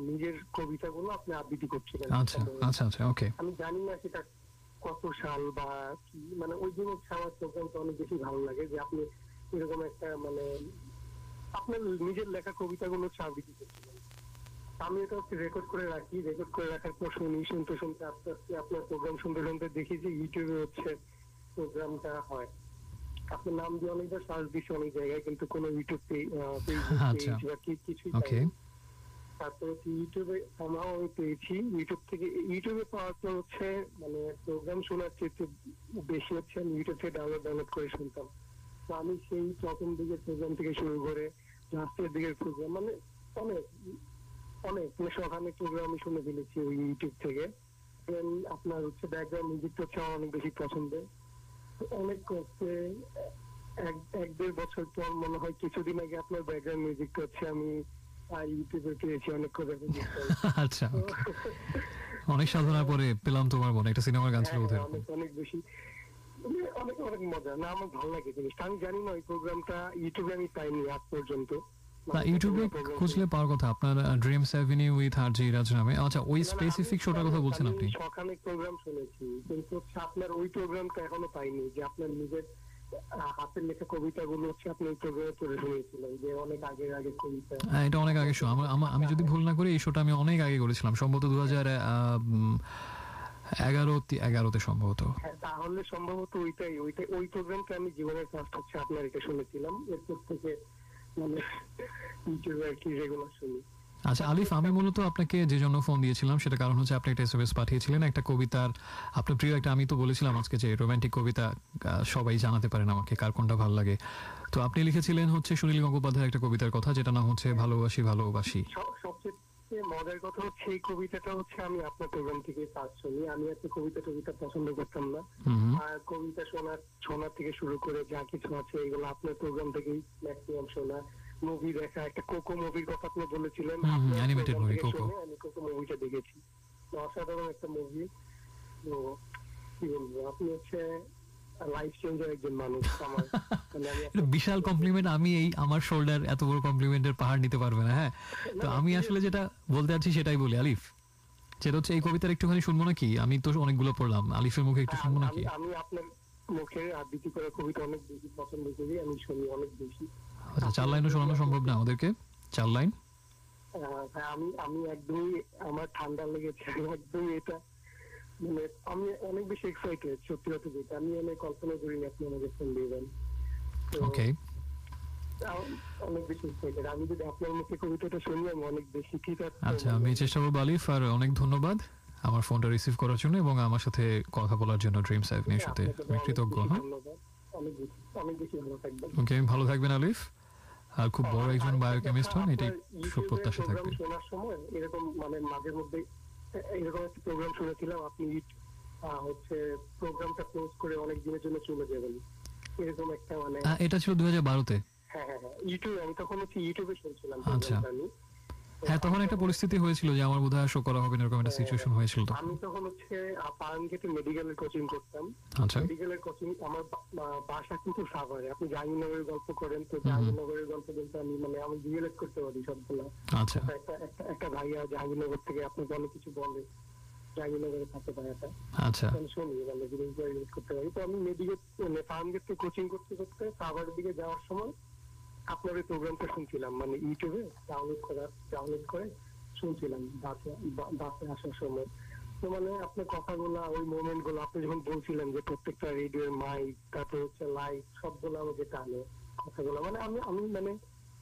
নিজের কবিতাগুলো আপনি আবৃত্তি করছিলেন। আচ্ছা আচ্ছা আচ্ছা ওকে আমি জানি না সেটা কত সাল বা কি মানে ওই দিন হচ্ছে আমার প্রোগ্রামটা অনেক বেশি ভালো লাগে যে আপনি এরকম একটা মানে আপনার নিজের লেখা কবিতাগুলো হচ্ছে আবৃত্তি করছিলেন। আমি এটা হচ্ছে রেকর্ড করে রাখি রেকর্ড করে রাখার পর শুনি শুনতে শুনতে আস্তে আস্তে আপনার প্রোগ্রাম শুনতে শুনতে দেখি যে ইউটিউবে হচ্ছে প্রোগ্রামটা হয় আপনার নাম দিয়ে অনেকবার সার্চ দিচ্ছি অনেক জায়গায় কিন্তু কোনো ইউটিউব পেজ *laughs* আচ্ছা। বা কিছুই পাইনি। তারপরে ইউটিউবে আমরাও আমি পেয়েছি ইউটিউব থেকে ইউটিউবে পাওয়ার পর হচ্ছে মানে প্রোগ্রাম শোনার চেয়ে বেশি হচ্ছে আমি ইউটিউব থেকে ডাউনলোড ডাউনলোড করে শুনতাম তো আমি সেই প্রথম দিকের প্রোগ্রাম থেকে শুরু করে লাস্টের দিকের প্রোগ্রাম মানে অনেক অনেক সকালে প্রোগ্রাম আমি শুনে ফেলেছি ওই ইউটিউব থেকে। আপনার হচ্ছে ব্যাকগ্রাউন্ড মিউজিকটা হচ্ছে আমার অনেক বেশি পছন্দের অনেক কষ্টে এক এক দেড় বছর পর মনে হয় কিছুদিন আগে আপনার ব্যাকগ্রাউন্ড মিউজিকটা হচ্ছে আমি ইউটিউবে পেয়েছি অনেক করে আচ্ছা অনেক সাধনার পরে পেলাম তোমার মনে একটা সিনেমার গান ছিল হ্যাঁ, অনেক অনেক বেশি। মানে অনেক অনেক মজা। না আমার ভালো লাগে জিনিসটা। আমি জানি না ওই প্রোগ্রামটা ইউটিউবে আমি পাইনি আজ পর্যন্ত। না ইউটিউবে খুঁজলে পাওয়ার কথা। আপনার dreams avenue with R J Raj নামে। আচ্ছা ওই স্পেসিফিক আমি- শোটার কথা বলছেন আপনি? প্রোগ্রাম শুনেছি। কিন্তু হচ্ছে আপনার ওই প্রোগ্রামটা এখনও পাইনি যে আপনার নিজের হাতের লেখা কবিতাগুলো হচ্ছে আপনি ওই প্রোগ্রামে পড়ে শুনিয়েছিলেন যে অনেক আগে আগে কবিতা। হ্যাঁ, এটা অনেক আগে শো আমার আমি যদি ভুল না করি এই শোটা আমি অনেক আগে করেছিলাম সম্ভবত দু হাজার এগারো এগারোতে সম্ভবত। হ্যাঁ তাহলে সম্ভবত ওইটাই ওইটাই ওই প্রোগ্রামটা আমি জীবনের ফার্স্ট হচ্ছে আপনার এটা শুনেছিলাম। এরপর থেকে মানে ইউটিউবে আর কি রেগুলার শুনি আচ্ছা আলিফ আমি মূলত আপনাকে যে জন্য ফোন দিয়েছিলাম সেটা কারণ হচ্ছে আপনি একটা এসএমএস পাঠিয়েছিলেন একটা কবিতার আপনার প্রিয় একটা আমি তো বলেছিলাম আজকে যে রোমান্টিক কবিতা সবাই জানাতে পারেন আমাকে কার কোনটা ভালো লাগে। তো আপনি লিখেছিলেন হচ্ছে সুনীল গঙ্গোপাধ্যায়ের একটা কবিতার কথা যেটা নাম হচ্ছে ভালোবাসি ভালোবাসি। সব- সবচেয়ে মজার কথা হচ্ছে এই কবিতাটা হচ্ছে আমি আপনার প্রোগ্রাম থেকে পাস শুনি। আমি এত কবিতা টবিতা পছন্দ করতাম না। আর কবিতা শোনা শোনা থেকে শুরু করে যা কিছু আছে এগুলো আপনার প্রোগ্রাম থেকেই ম্যাক্সিমাম শোনা। মুভি দেখা একটা কোকো মুভির কথা আপনি বলেছিলেন। আমি কোকো মুভিটা দেখেছি। অসাধারণ একটা মুভি তো কি বলব আপনি হচ্ছে লাইফ চেঞ্জার একজন মানুষ আমার আমি এটা বিশাল কমপ্লিমেন্ট আমি এই আমার শোল্ডার এত বড় কমপ্লিমেন্টের পাহাড় নিতে পারবে না হ্যাঁ? তো আমি আসলে যেটা বলতে চাচ্ছি সেটাই বলি আলিফ। যেটা হচ্ছে এই কবিতার একটুখানি শুনব নাকি? আমি তো অনেকগুলো পড়লাম আলিফের মুখে একটু শুনব নাকি? আমি- আপনার মুখে আবৃত্তি করা কবিতা অনেক বেশি পছন্দ করি আমি শুনি অনেক বেশি। আচ্ছা চার লাইনও শোনানো সম্ভব না আমাদেরকে চার লাইন? হ্যাঁ, আমি আমি একদমই আমার ঠান্ডা লেগেছে একদমই এটা মানে আমি অনেক বেশি এক্সাইটেড সত্যি কথা যেটা। আমি অনেক কল্পনা করিনি আপনি আমাকে ফোন দিবেন। ওকে অনেক বেশি এক্সাইটেড আমি যদি আপনার মুখে কবিতাটা শুনি আমি অনেক বেশি ঠিক আছে আচ্ছা আমি চেষ্টা করব আলিফ আর অনেক ধন্যবাদ আমার ফোনটা রিসিভ করার জন্য এবং আমার সাথে কথা বলার জন্য ড্রিমস অ্যাভিনিউর সাথে আমি কৃতজ্ঞ বেশি হ্যাঁ ভালো থাকবেন। ওকে ভালো থাকবেন আলিফ। আর খুব বড় একজন বায়োকেমিস্ট হন এটাই সুপ্রত্যাশা থাকবে। শোনার সময় এরকম মানে মাঝে মধ্যে এরকম একটা প্রোগ্রাম শুনেছিলাম আপনি হচ্ছে প্রোগ্রামটা ক্লোজ করে অনেক দিনের জন্য চলে যাবেন। এরকম একটা মানে এটা ছিল দুই হাজার বারোতে? হ্যাঁ হ্যাঁ হ্যাঁ ইউটিউবে আমি তখন হচ্ছে ইউটিউবে শুনছিলাম আচ্ছা। আমি। হ্যাঁ তখন একটা পরিস্থিতি হয়েছিল যে আমার বোধহয় শো করা হবে এরকম একটা সিচুয়েশন হয়েছিল তো আমি তখন হচ্ছে পারানগেটে মেডিকেলের কোচিং করতাম। আচ্ছা। মেডিকেলের কোচিং আমার বাসা কিন্তু সাভারে। আপনি জাহাঙ্গীরনগরের গল্প করেন তো জাহাঙ্গীরনগরের গল্প বলতে আমি মানে আমি রিয়েলাইজ করতে পারি সবগুলো। আচ্ছা। একটা একটা ভাইয়া জাহাঙ্গীরনগর থেকে আপনাকে অনেক কিছু বলে জাহাঙ্গীরনগরে থাকে ভাইয়াটা। আচ্ছা। আমি শুনি মানে জিনিস রিলেট করতে পারি। তো আমি মেডিকেল মানে ফার্মগেট থেকে কোচিং করতে করতে সাভারের দিকে যাওয়ার সময় আপনার ওই প্রোগ্রামটা শুনছিলাম মানে ইউটিউবে ডাউনলোড করা ডাউনলোড করে শুনছিলাম বাসে বাসে আসার সময়। তো মানে আপনার কথাগুলা ওই মোমেন্টগুলো আপনি যখন বলছিলেন যে প্রত্যেকটা রেডিওর মাইক তারপর হচ্ছে লাইট সবগুলো আমাকে টানে কথাগুলো। মানে আমি আমি মানে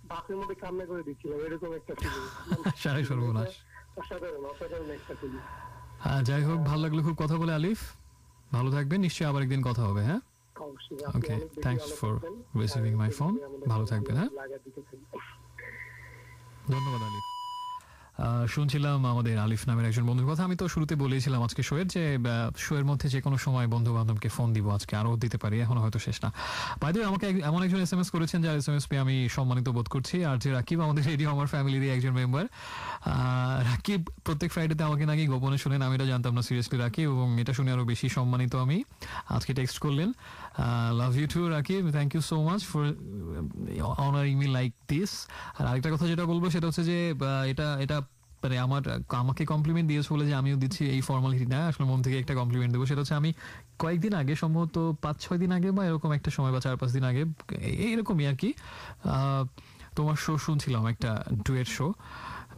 বাসের মধ্যে কান্না করে দিচ্ছিলাম এরকম একটা ফিলিং *laughs* সারাই সর্বনাশ। অসাধারণ অসাধারণ একটা ফিলিং আহ, যাই হোক ভালো লাগল খুব কথা বলে আলিফ। ভালো থাকবেন নিশ্চয়ই আবার একদিন কথা হবে হ্যাঁ? অবশ্যই আপনি Okay, অনেক বেশি thanks ভালো থাকবেন। হ্যাঁ? ধন্যবাদ আলিফ। শুনছিলাম আমাদের আলিফ নামের একজন বন্ধুর কথা। আমি তো শুরুতে বলেছিলাম আজকে শোয়ের যে শোয়ের মধ্যে যে কোনো সময় বন্ধু বান্ধবকে ফোন দিব আজকে। আরও দিতে পারি এখনও হয়তো শেষ না। বাইরে আমাকে এমন একজন এস এম এস করেছেন যার এস এম এস পেয়ে আমি সম্মানিত বোধ করছি। আর যে রাকিব আমাদের রেডিও আমার ফ্যামিলিরই একজন মেম্বার রাকিব প্রত্যেক ফ্রাইডেতে আমাকে নাকি গোপনে শুনেন আমি এটা জানতাম না সিরিয়াসলি রাকিব। এবং এটা শুনে আরও বেশি সম্মানিত আমি। আজকে টেক্সট করলেন। Love you too Rakib thank you so much for honouring me like this আর আরেকটা কথা যেটা বলব, সেটা হচ্ছে যে এটা এটা মানে আমার আমাকে কমপ্লিমেন্ট দিয়েছে বলে যে আমিও দিচ্ছি এই ফর্মালিটি না। আসলে মন থেকে একটা কমপ্লিমেন্ট দেবো। সেটা হচ্ছে আমি কয়েকদিন আগে, সম্ভবত পাঁচ ছয় দিন আগে বা এরকম একটা সময় বা চার পাঁচ দিন আগে এই- এইরকমই আর কি তোমার শো শুনছিলাম একটা ডুয়েট শো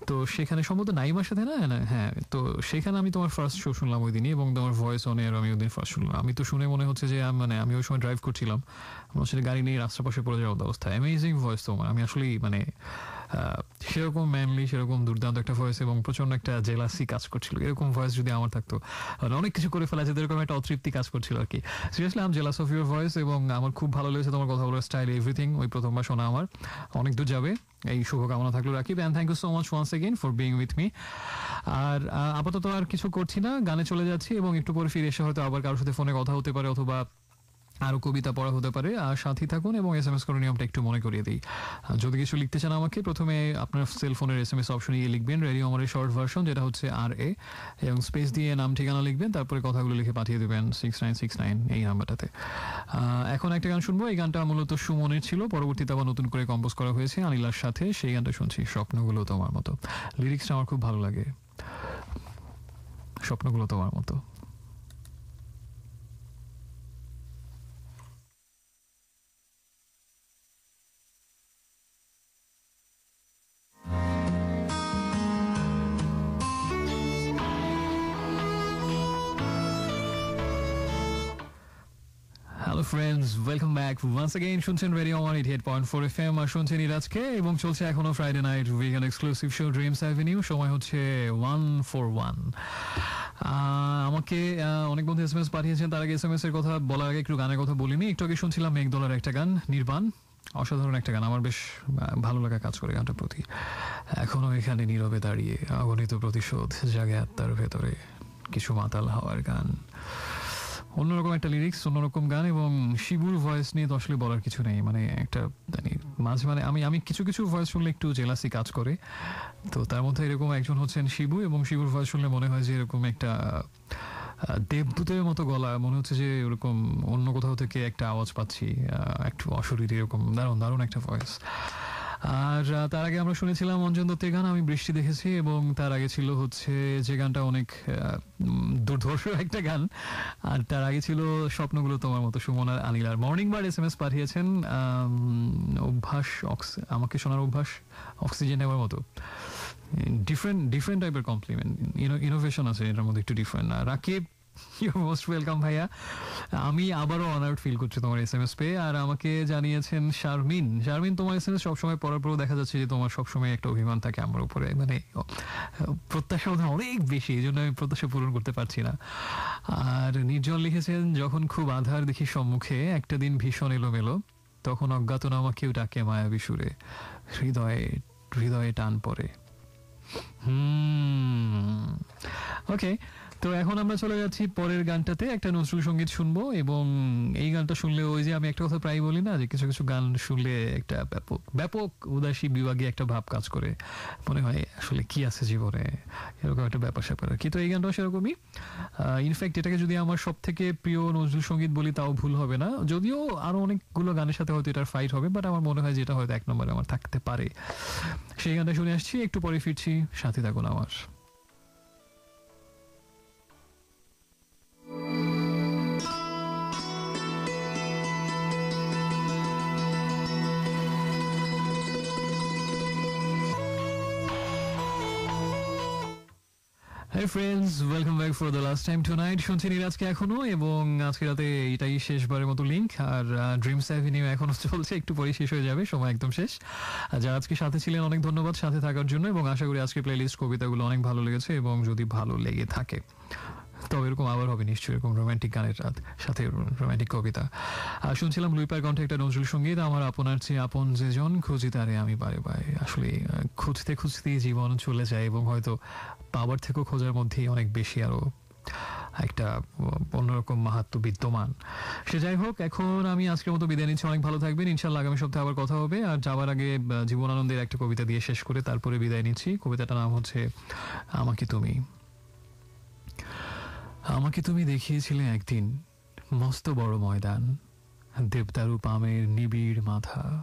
তো সেখানে সম্ভবত নাইমার সাথে না? হ্যাঁ তো সেখানে আমি তোমার ফার্স্ট শো শুনলাম ওই দিনই এবং তোমার ভয়েস অন এর আমি ওই দিন ফার্স্ট শুনলাম। আমি তো শুনে মনে হচ্ছে যে মানে আমি ওই সময় ড্রাইভ করছিলাম। আমার সাথে গাড়ি নিয়ে রাস্তার পাশে পড়ে যাওয়ার অবস্থা। অ্যামেজিং ভয়েস তোমার। আমি আসলেই মানে সেরকম ম্যানলি সেরকম দুর্দান্ত একটা ভয়েস এবং প্রচণ্ড একটা জেলাসি কাজ করছিল। এরকম ভয়েস যদি আমার থাকতো অনেক কিছু করে ফেলা যেত, এরকম একটা অতৃপ্তি কাজ করছিল আর কি। Seriously am jealous of your voice এবং আমার খুব ভালো লেগেছে তোমার কথা বলার স্টাইল এভরিথিং ওই প্রথমবার শোনা আমার। অনেক দূর যাবে, এই শুভকামনা থাকল Rakib and thank you so much once again for being with me আর আপাতত আর কিছু করছি না, গানে চলে যাচ্ছি এবং একটু পরে ফিরে এসে হয়তো আবার কারোর সাথে ফোনে কথা হতে পারে অথবা আরও কবিতা পড়া হতে পারে। আর সাথী থাকুন এবং এস এম এস করার নিয়মটা একটু মনে করিয়ে দিই। যদি কিছু লিখতে চান আমাকে, প্রথমে আপনার সেল ফোনের এস এম এস অপশনে গিয়ে লিখবেন রেডিও আমার শর্ট ভার্সন যেটা হচ্ছে আর এ এবং স্পেস দিয়ে নাম, ঠিকানা লিখবেন, তারপরে কথাগুলো লিখে পাঠিয়ে দেবেন সিক্স নাইন সিক্স নাইন এই নাম্বারটাতে। এখন একটা গান শুনব, এই গানটা মূলত সুমনের ছিল, পরবর্তীতে আবার নতুন করে কম্পোজ করা হয়েছে আনিলার সাথে, সেই গানটা শুনছি, স্বপ্নগুলো তোমার মতো। লিরিক্সটা আমার খুব ভালো লাগে। স্বপ্নগুলো তোমার মতো। Hello friends welcome back once again শুনছেন radio one eighty eight point four F M আর শুনছেন ইরাজকে এবং চলছে এখনও Friday night weekend exclusive show dreams avenue সময় হচ্ছে ওয়ান ফোর ওয়ান আমাকে অনেক বন্ধু এস এম এস পাঠিয়েছেন। তার আগে এস এম এস এর কথা বলার আগে একটু গানের কথা বলিনি। একটু আগে শুনছিলাম মেঘদলার একটা গান, নির্বাণ। অসাধারণ একটা গান। আমার বেশ ভালো লাগা কাজ করে গানটার প্রতি। এখনও এখানে নীরবে দাঁড়িয়ে অগণিত প্রতিশোধ জাগে আত্মার ভেতরে কিছু মাতাল হাওয়ার গান। অন্যরকম একটা লিরিক্স অন্যরকম গান এবং শিবুর ভয়েস নিয়ে তো আসলে বলার কিছু নেই। মানে একটা জানি মাঝে মানে আমি আমি কিছু কিছু ভয়েস শুনলে একটু জেলাসি কাজ করে। তো তার মধ্যে এরকম একজন হচ্ছেন শিবু এবং শিবুর ভয়েস শুনলে মনে হয় যে এরকম একটা দেবদূতের মতো গলা, মনে হচ্ছে যে ওরকম অন্য কোথাও থেকে একটা আওয়াজ পাচ্ছি একটু অশরীরী এরকম। দারুণ দারুণ একটা ভয়েস আর তার আগে আমরা শুনেছিলাম অঞ্জন দত্তের গান, আমি বৃষ্টি দেখেছি, এবং তার আগে ছিল হচ্ছে যে গানটা অনেক দুর্ধর্ষ একটা গান। আর তার আগে ছিল স্বপ্নগুলো তোমার মতো, সুমন আর আনিল। আর মর্নিং বার এস এম এস পাঠিয়েছেন অভ্যাস, অক্স- আমাকে শোনার অভ্যাস অক্সিজেন নেওয়ার মতো। ডিফারেন্ট ডিফারেন্ট টাইপের কমপ্লিমেন্ট ইনোভেশন আছে, এটার মধ্যে একটু ডিফারেন্ট আর রাকিব ইউ মোস্ট ওয়েলকাম ভাইয়া। আমি আবারও অনার্ড ফিল করছি তোমার এস এম এস পেয়ে, আর আমাকে জানিয়েছেন শারমিন। শারমিন, তোমার এস এম এস সবসময় পড়ার পরেও দেখা যাচ্ছে যে তোমার সবসময় একটা অভিমান থাকে আমার উপরে। মানে প্রত্যাশা অনেক বেশি, এই জন্য আমি প্রত্যাশা পূরণ করতে পারছি না। আর নির্জন লিখেছেন, যখন খুব আধার দেখি সম্মুখে, একটা দিন ভীষণ এলোমেলো, তখন অজ্ঞাতনামা কেউ ডাকে মায়াবী সুরে হৃদয়ে হৃদয়ে টান পড়ে। হুম ওকে তো এখন আমরা চলে যাচ্ছি পরের গানটাতে। একটা নজরুল সংগীত শুনব এবং এই গানটা শুনলে ওই যে আমি একটা কথা প্রায় বলি না যে কিছু কিছু গান শুনলে একটা ব্যাপক ব্যাপক উদাসী বিভাগে একটা ভাব কাজ করে। মনে হয় আসলে কি আছে জীবনে? এরকম একটা ব্যাপার স্যাপার আর কি। তো এই গানটাও সেরকমই। ইনফ্যাক্ট এটাকে যদি আমার সব থেকে প্রিয় নজরুল সংগীত বলি তাও ভুল হবে না। যদিও আরও অনেকগুলো গানের সাথে হয়তো এটার ফাইট হবে বাট আমার মনে হয় যেটা হয়তো এক নম্বরে আমার থাকতে পারে। সেই গানটা শুনে আসছি, একটু পরে ফিরছি, সাথে থাকুন আমার। Hi friends welcome back for the last time tonight শুনছেন আজকে এখনও এবং আজকে রাতে এটাই শেষবারের মতো লিঙ্ক আর ড্রিমস অ্যাভিনিউ এখনও চলছে, একটু পরে শেষ হয়ে যাবে, সময় একদম শেষ। যারা আজকে সাথে ছিলেন, অনেক ধন্যবাদ সাথে থাকার জন্য এবং আশা করি আজকে প্লেলিস্ট কবিতাগুলো অনেক ভালো লেগেছে এবং যদি ভালো লেগে থাকে। তবে এরকম আবার হবে নিশ্চয়ই, এরকম রোমান্টিক গানের রাত সাথে রোমান্টিক কবিতা। আর শুনছিলাম লুইপার কণ্ঠে একটা নজরুল সংগীত, আমার আপনার চেয়ে আপন যেজন খুঁজি তারে আমি বারে বারে। আসলে খুঁজতে খুঁজতেই জীবন চলে যায় এবং হয়তো পাওয়ার থেকেও খোঁজার মধ্যেই অনেক বেশি আরও একটা অন্যরকম মাহাত্ম বিদ্যমান। সে যাই হোক, এখন আমি আজকের মতো বিদায় নিচ্ছি। অনেক ভালো থাকবেন। ইনশাল্লাহ আগামী সপ্তাহে আবার কথা হবে। আর যাওয়ার আগে জীবনানন্দের একটা কবিতা দিয়ে শেষ করে তারপরে বিদায় নিচ্ছি। কবিতাটার নাম হচ্ছে, আমাকে তুমি। আমাকে তুমি দেখিয়েছিলে একদিন মস্ত বড় ময়দান দেবদারু পামের নিবিড় মাথা,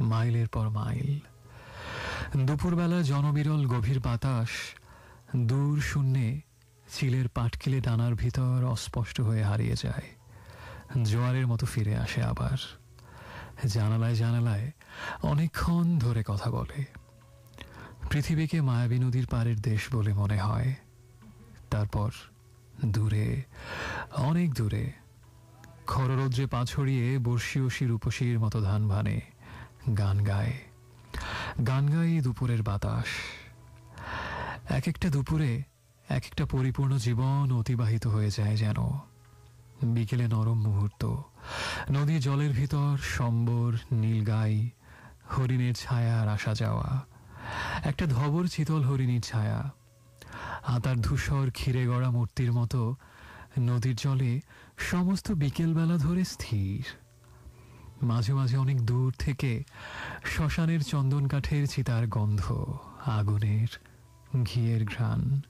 মাইলের পর মাইল। দুপুরবেলা জনবিরল গভীর বাতাস, দূর শূন্যে চিলের পাটকিলে ডানার ভিতর অস্পষ্ট হয়ে হারিয়ে যায়। জোয়ারের মতো ফিরে আসে আবার। জানালায় জানালায় অনেকক্ষণ ধরে কথা বলে। পৃথিবীকে মায়াবী নদীর পাড়ের দেশ বলে মনে হয়। তারপর দূরে, অনেক দূরে। খররৌদ্রে পা ছড়িয়ে বর্ষীয়সী রূপসীর মতো ধান ভানে, গান গায়। গান গায় দুপুরের বাতাস। এক একটা দুপুরে এক একটা পরিপূর্ণ জীবন অতিবাহিত হয়ে যায় যেন। বিকেলে নরম মুহূর্ত, নদী জলের ভিতর সম্বর নীলগাই হরিণের ছায়া আর আসা যাওয়া। একটা ধবর শীতল হরিণীর ছায়া আতার ধূসর ক্ষীরে গড়া মূর্তির মতো নদীর জলে সমস্ত বিকেলবেলা ধরে স্থির। মাঝে মাঝে অনেক দূর থেকে শ্মশানের চন্দন কাঠের চিতার গন্ধ, আগুনের ঘিয়ের ঘ্রাণ,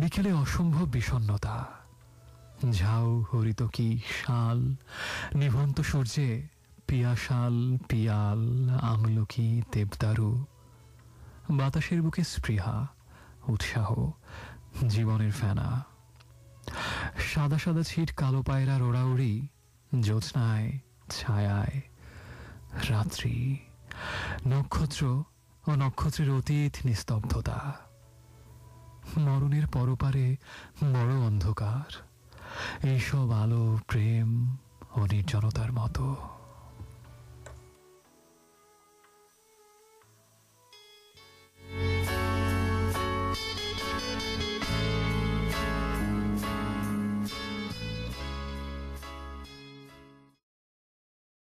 বিকেলে অসম্ভব বিষণ্ণতা। ঝাউ, হরিতকি, শাল, নিভন্ত সূর্যে পিয়াশাল পিয়াল, আমলকি, দেবদারু, বাতাসের বুকে স্পৃহা উৎসাহ, জীবনের ফেনা। সাদা সাদা ছিট কালো পায়রা ওড়াউড়ি জ্যোৎস্নায়, ছায়ায়, রাত্রি। নক্ষত্র ও নক্ষত্রের অতীত নিস্তব্ধতা। মরণের পরপারে বড় অন্ধকার। এইসব আলো, প্রেম ও নির্জনতার মতো।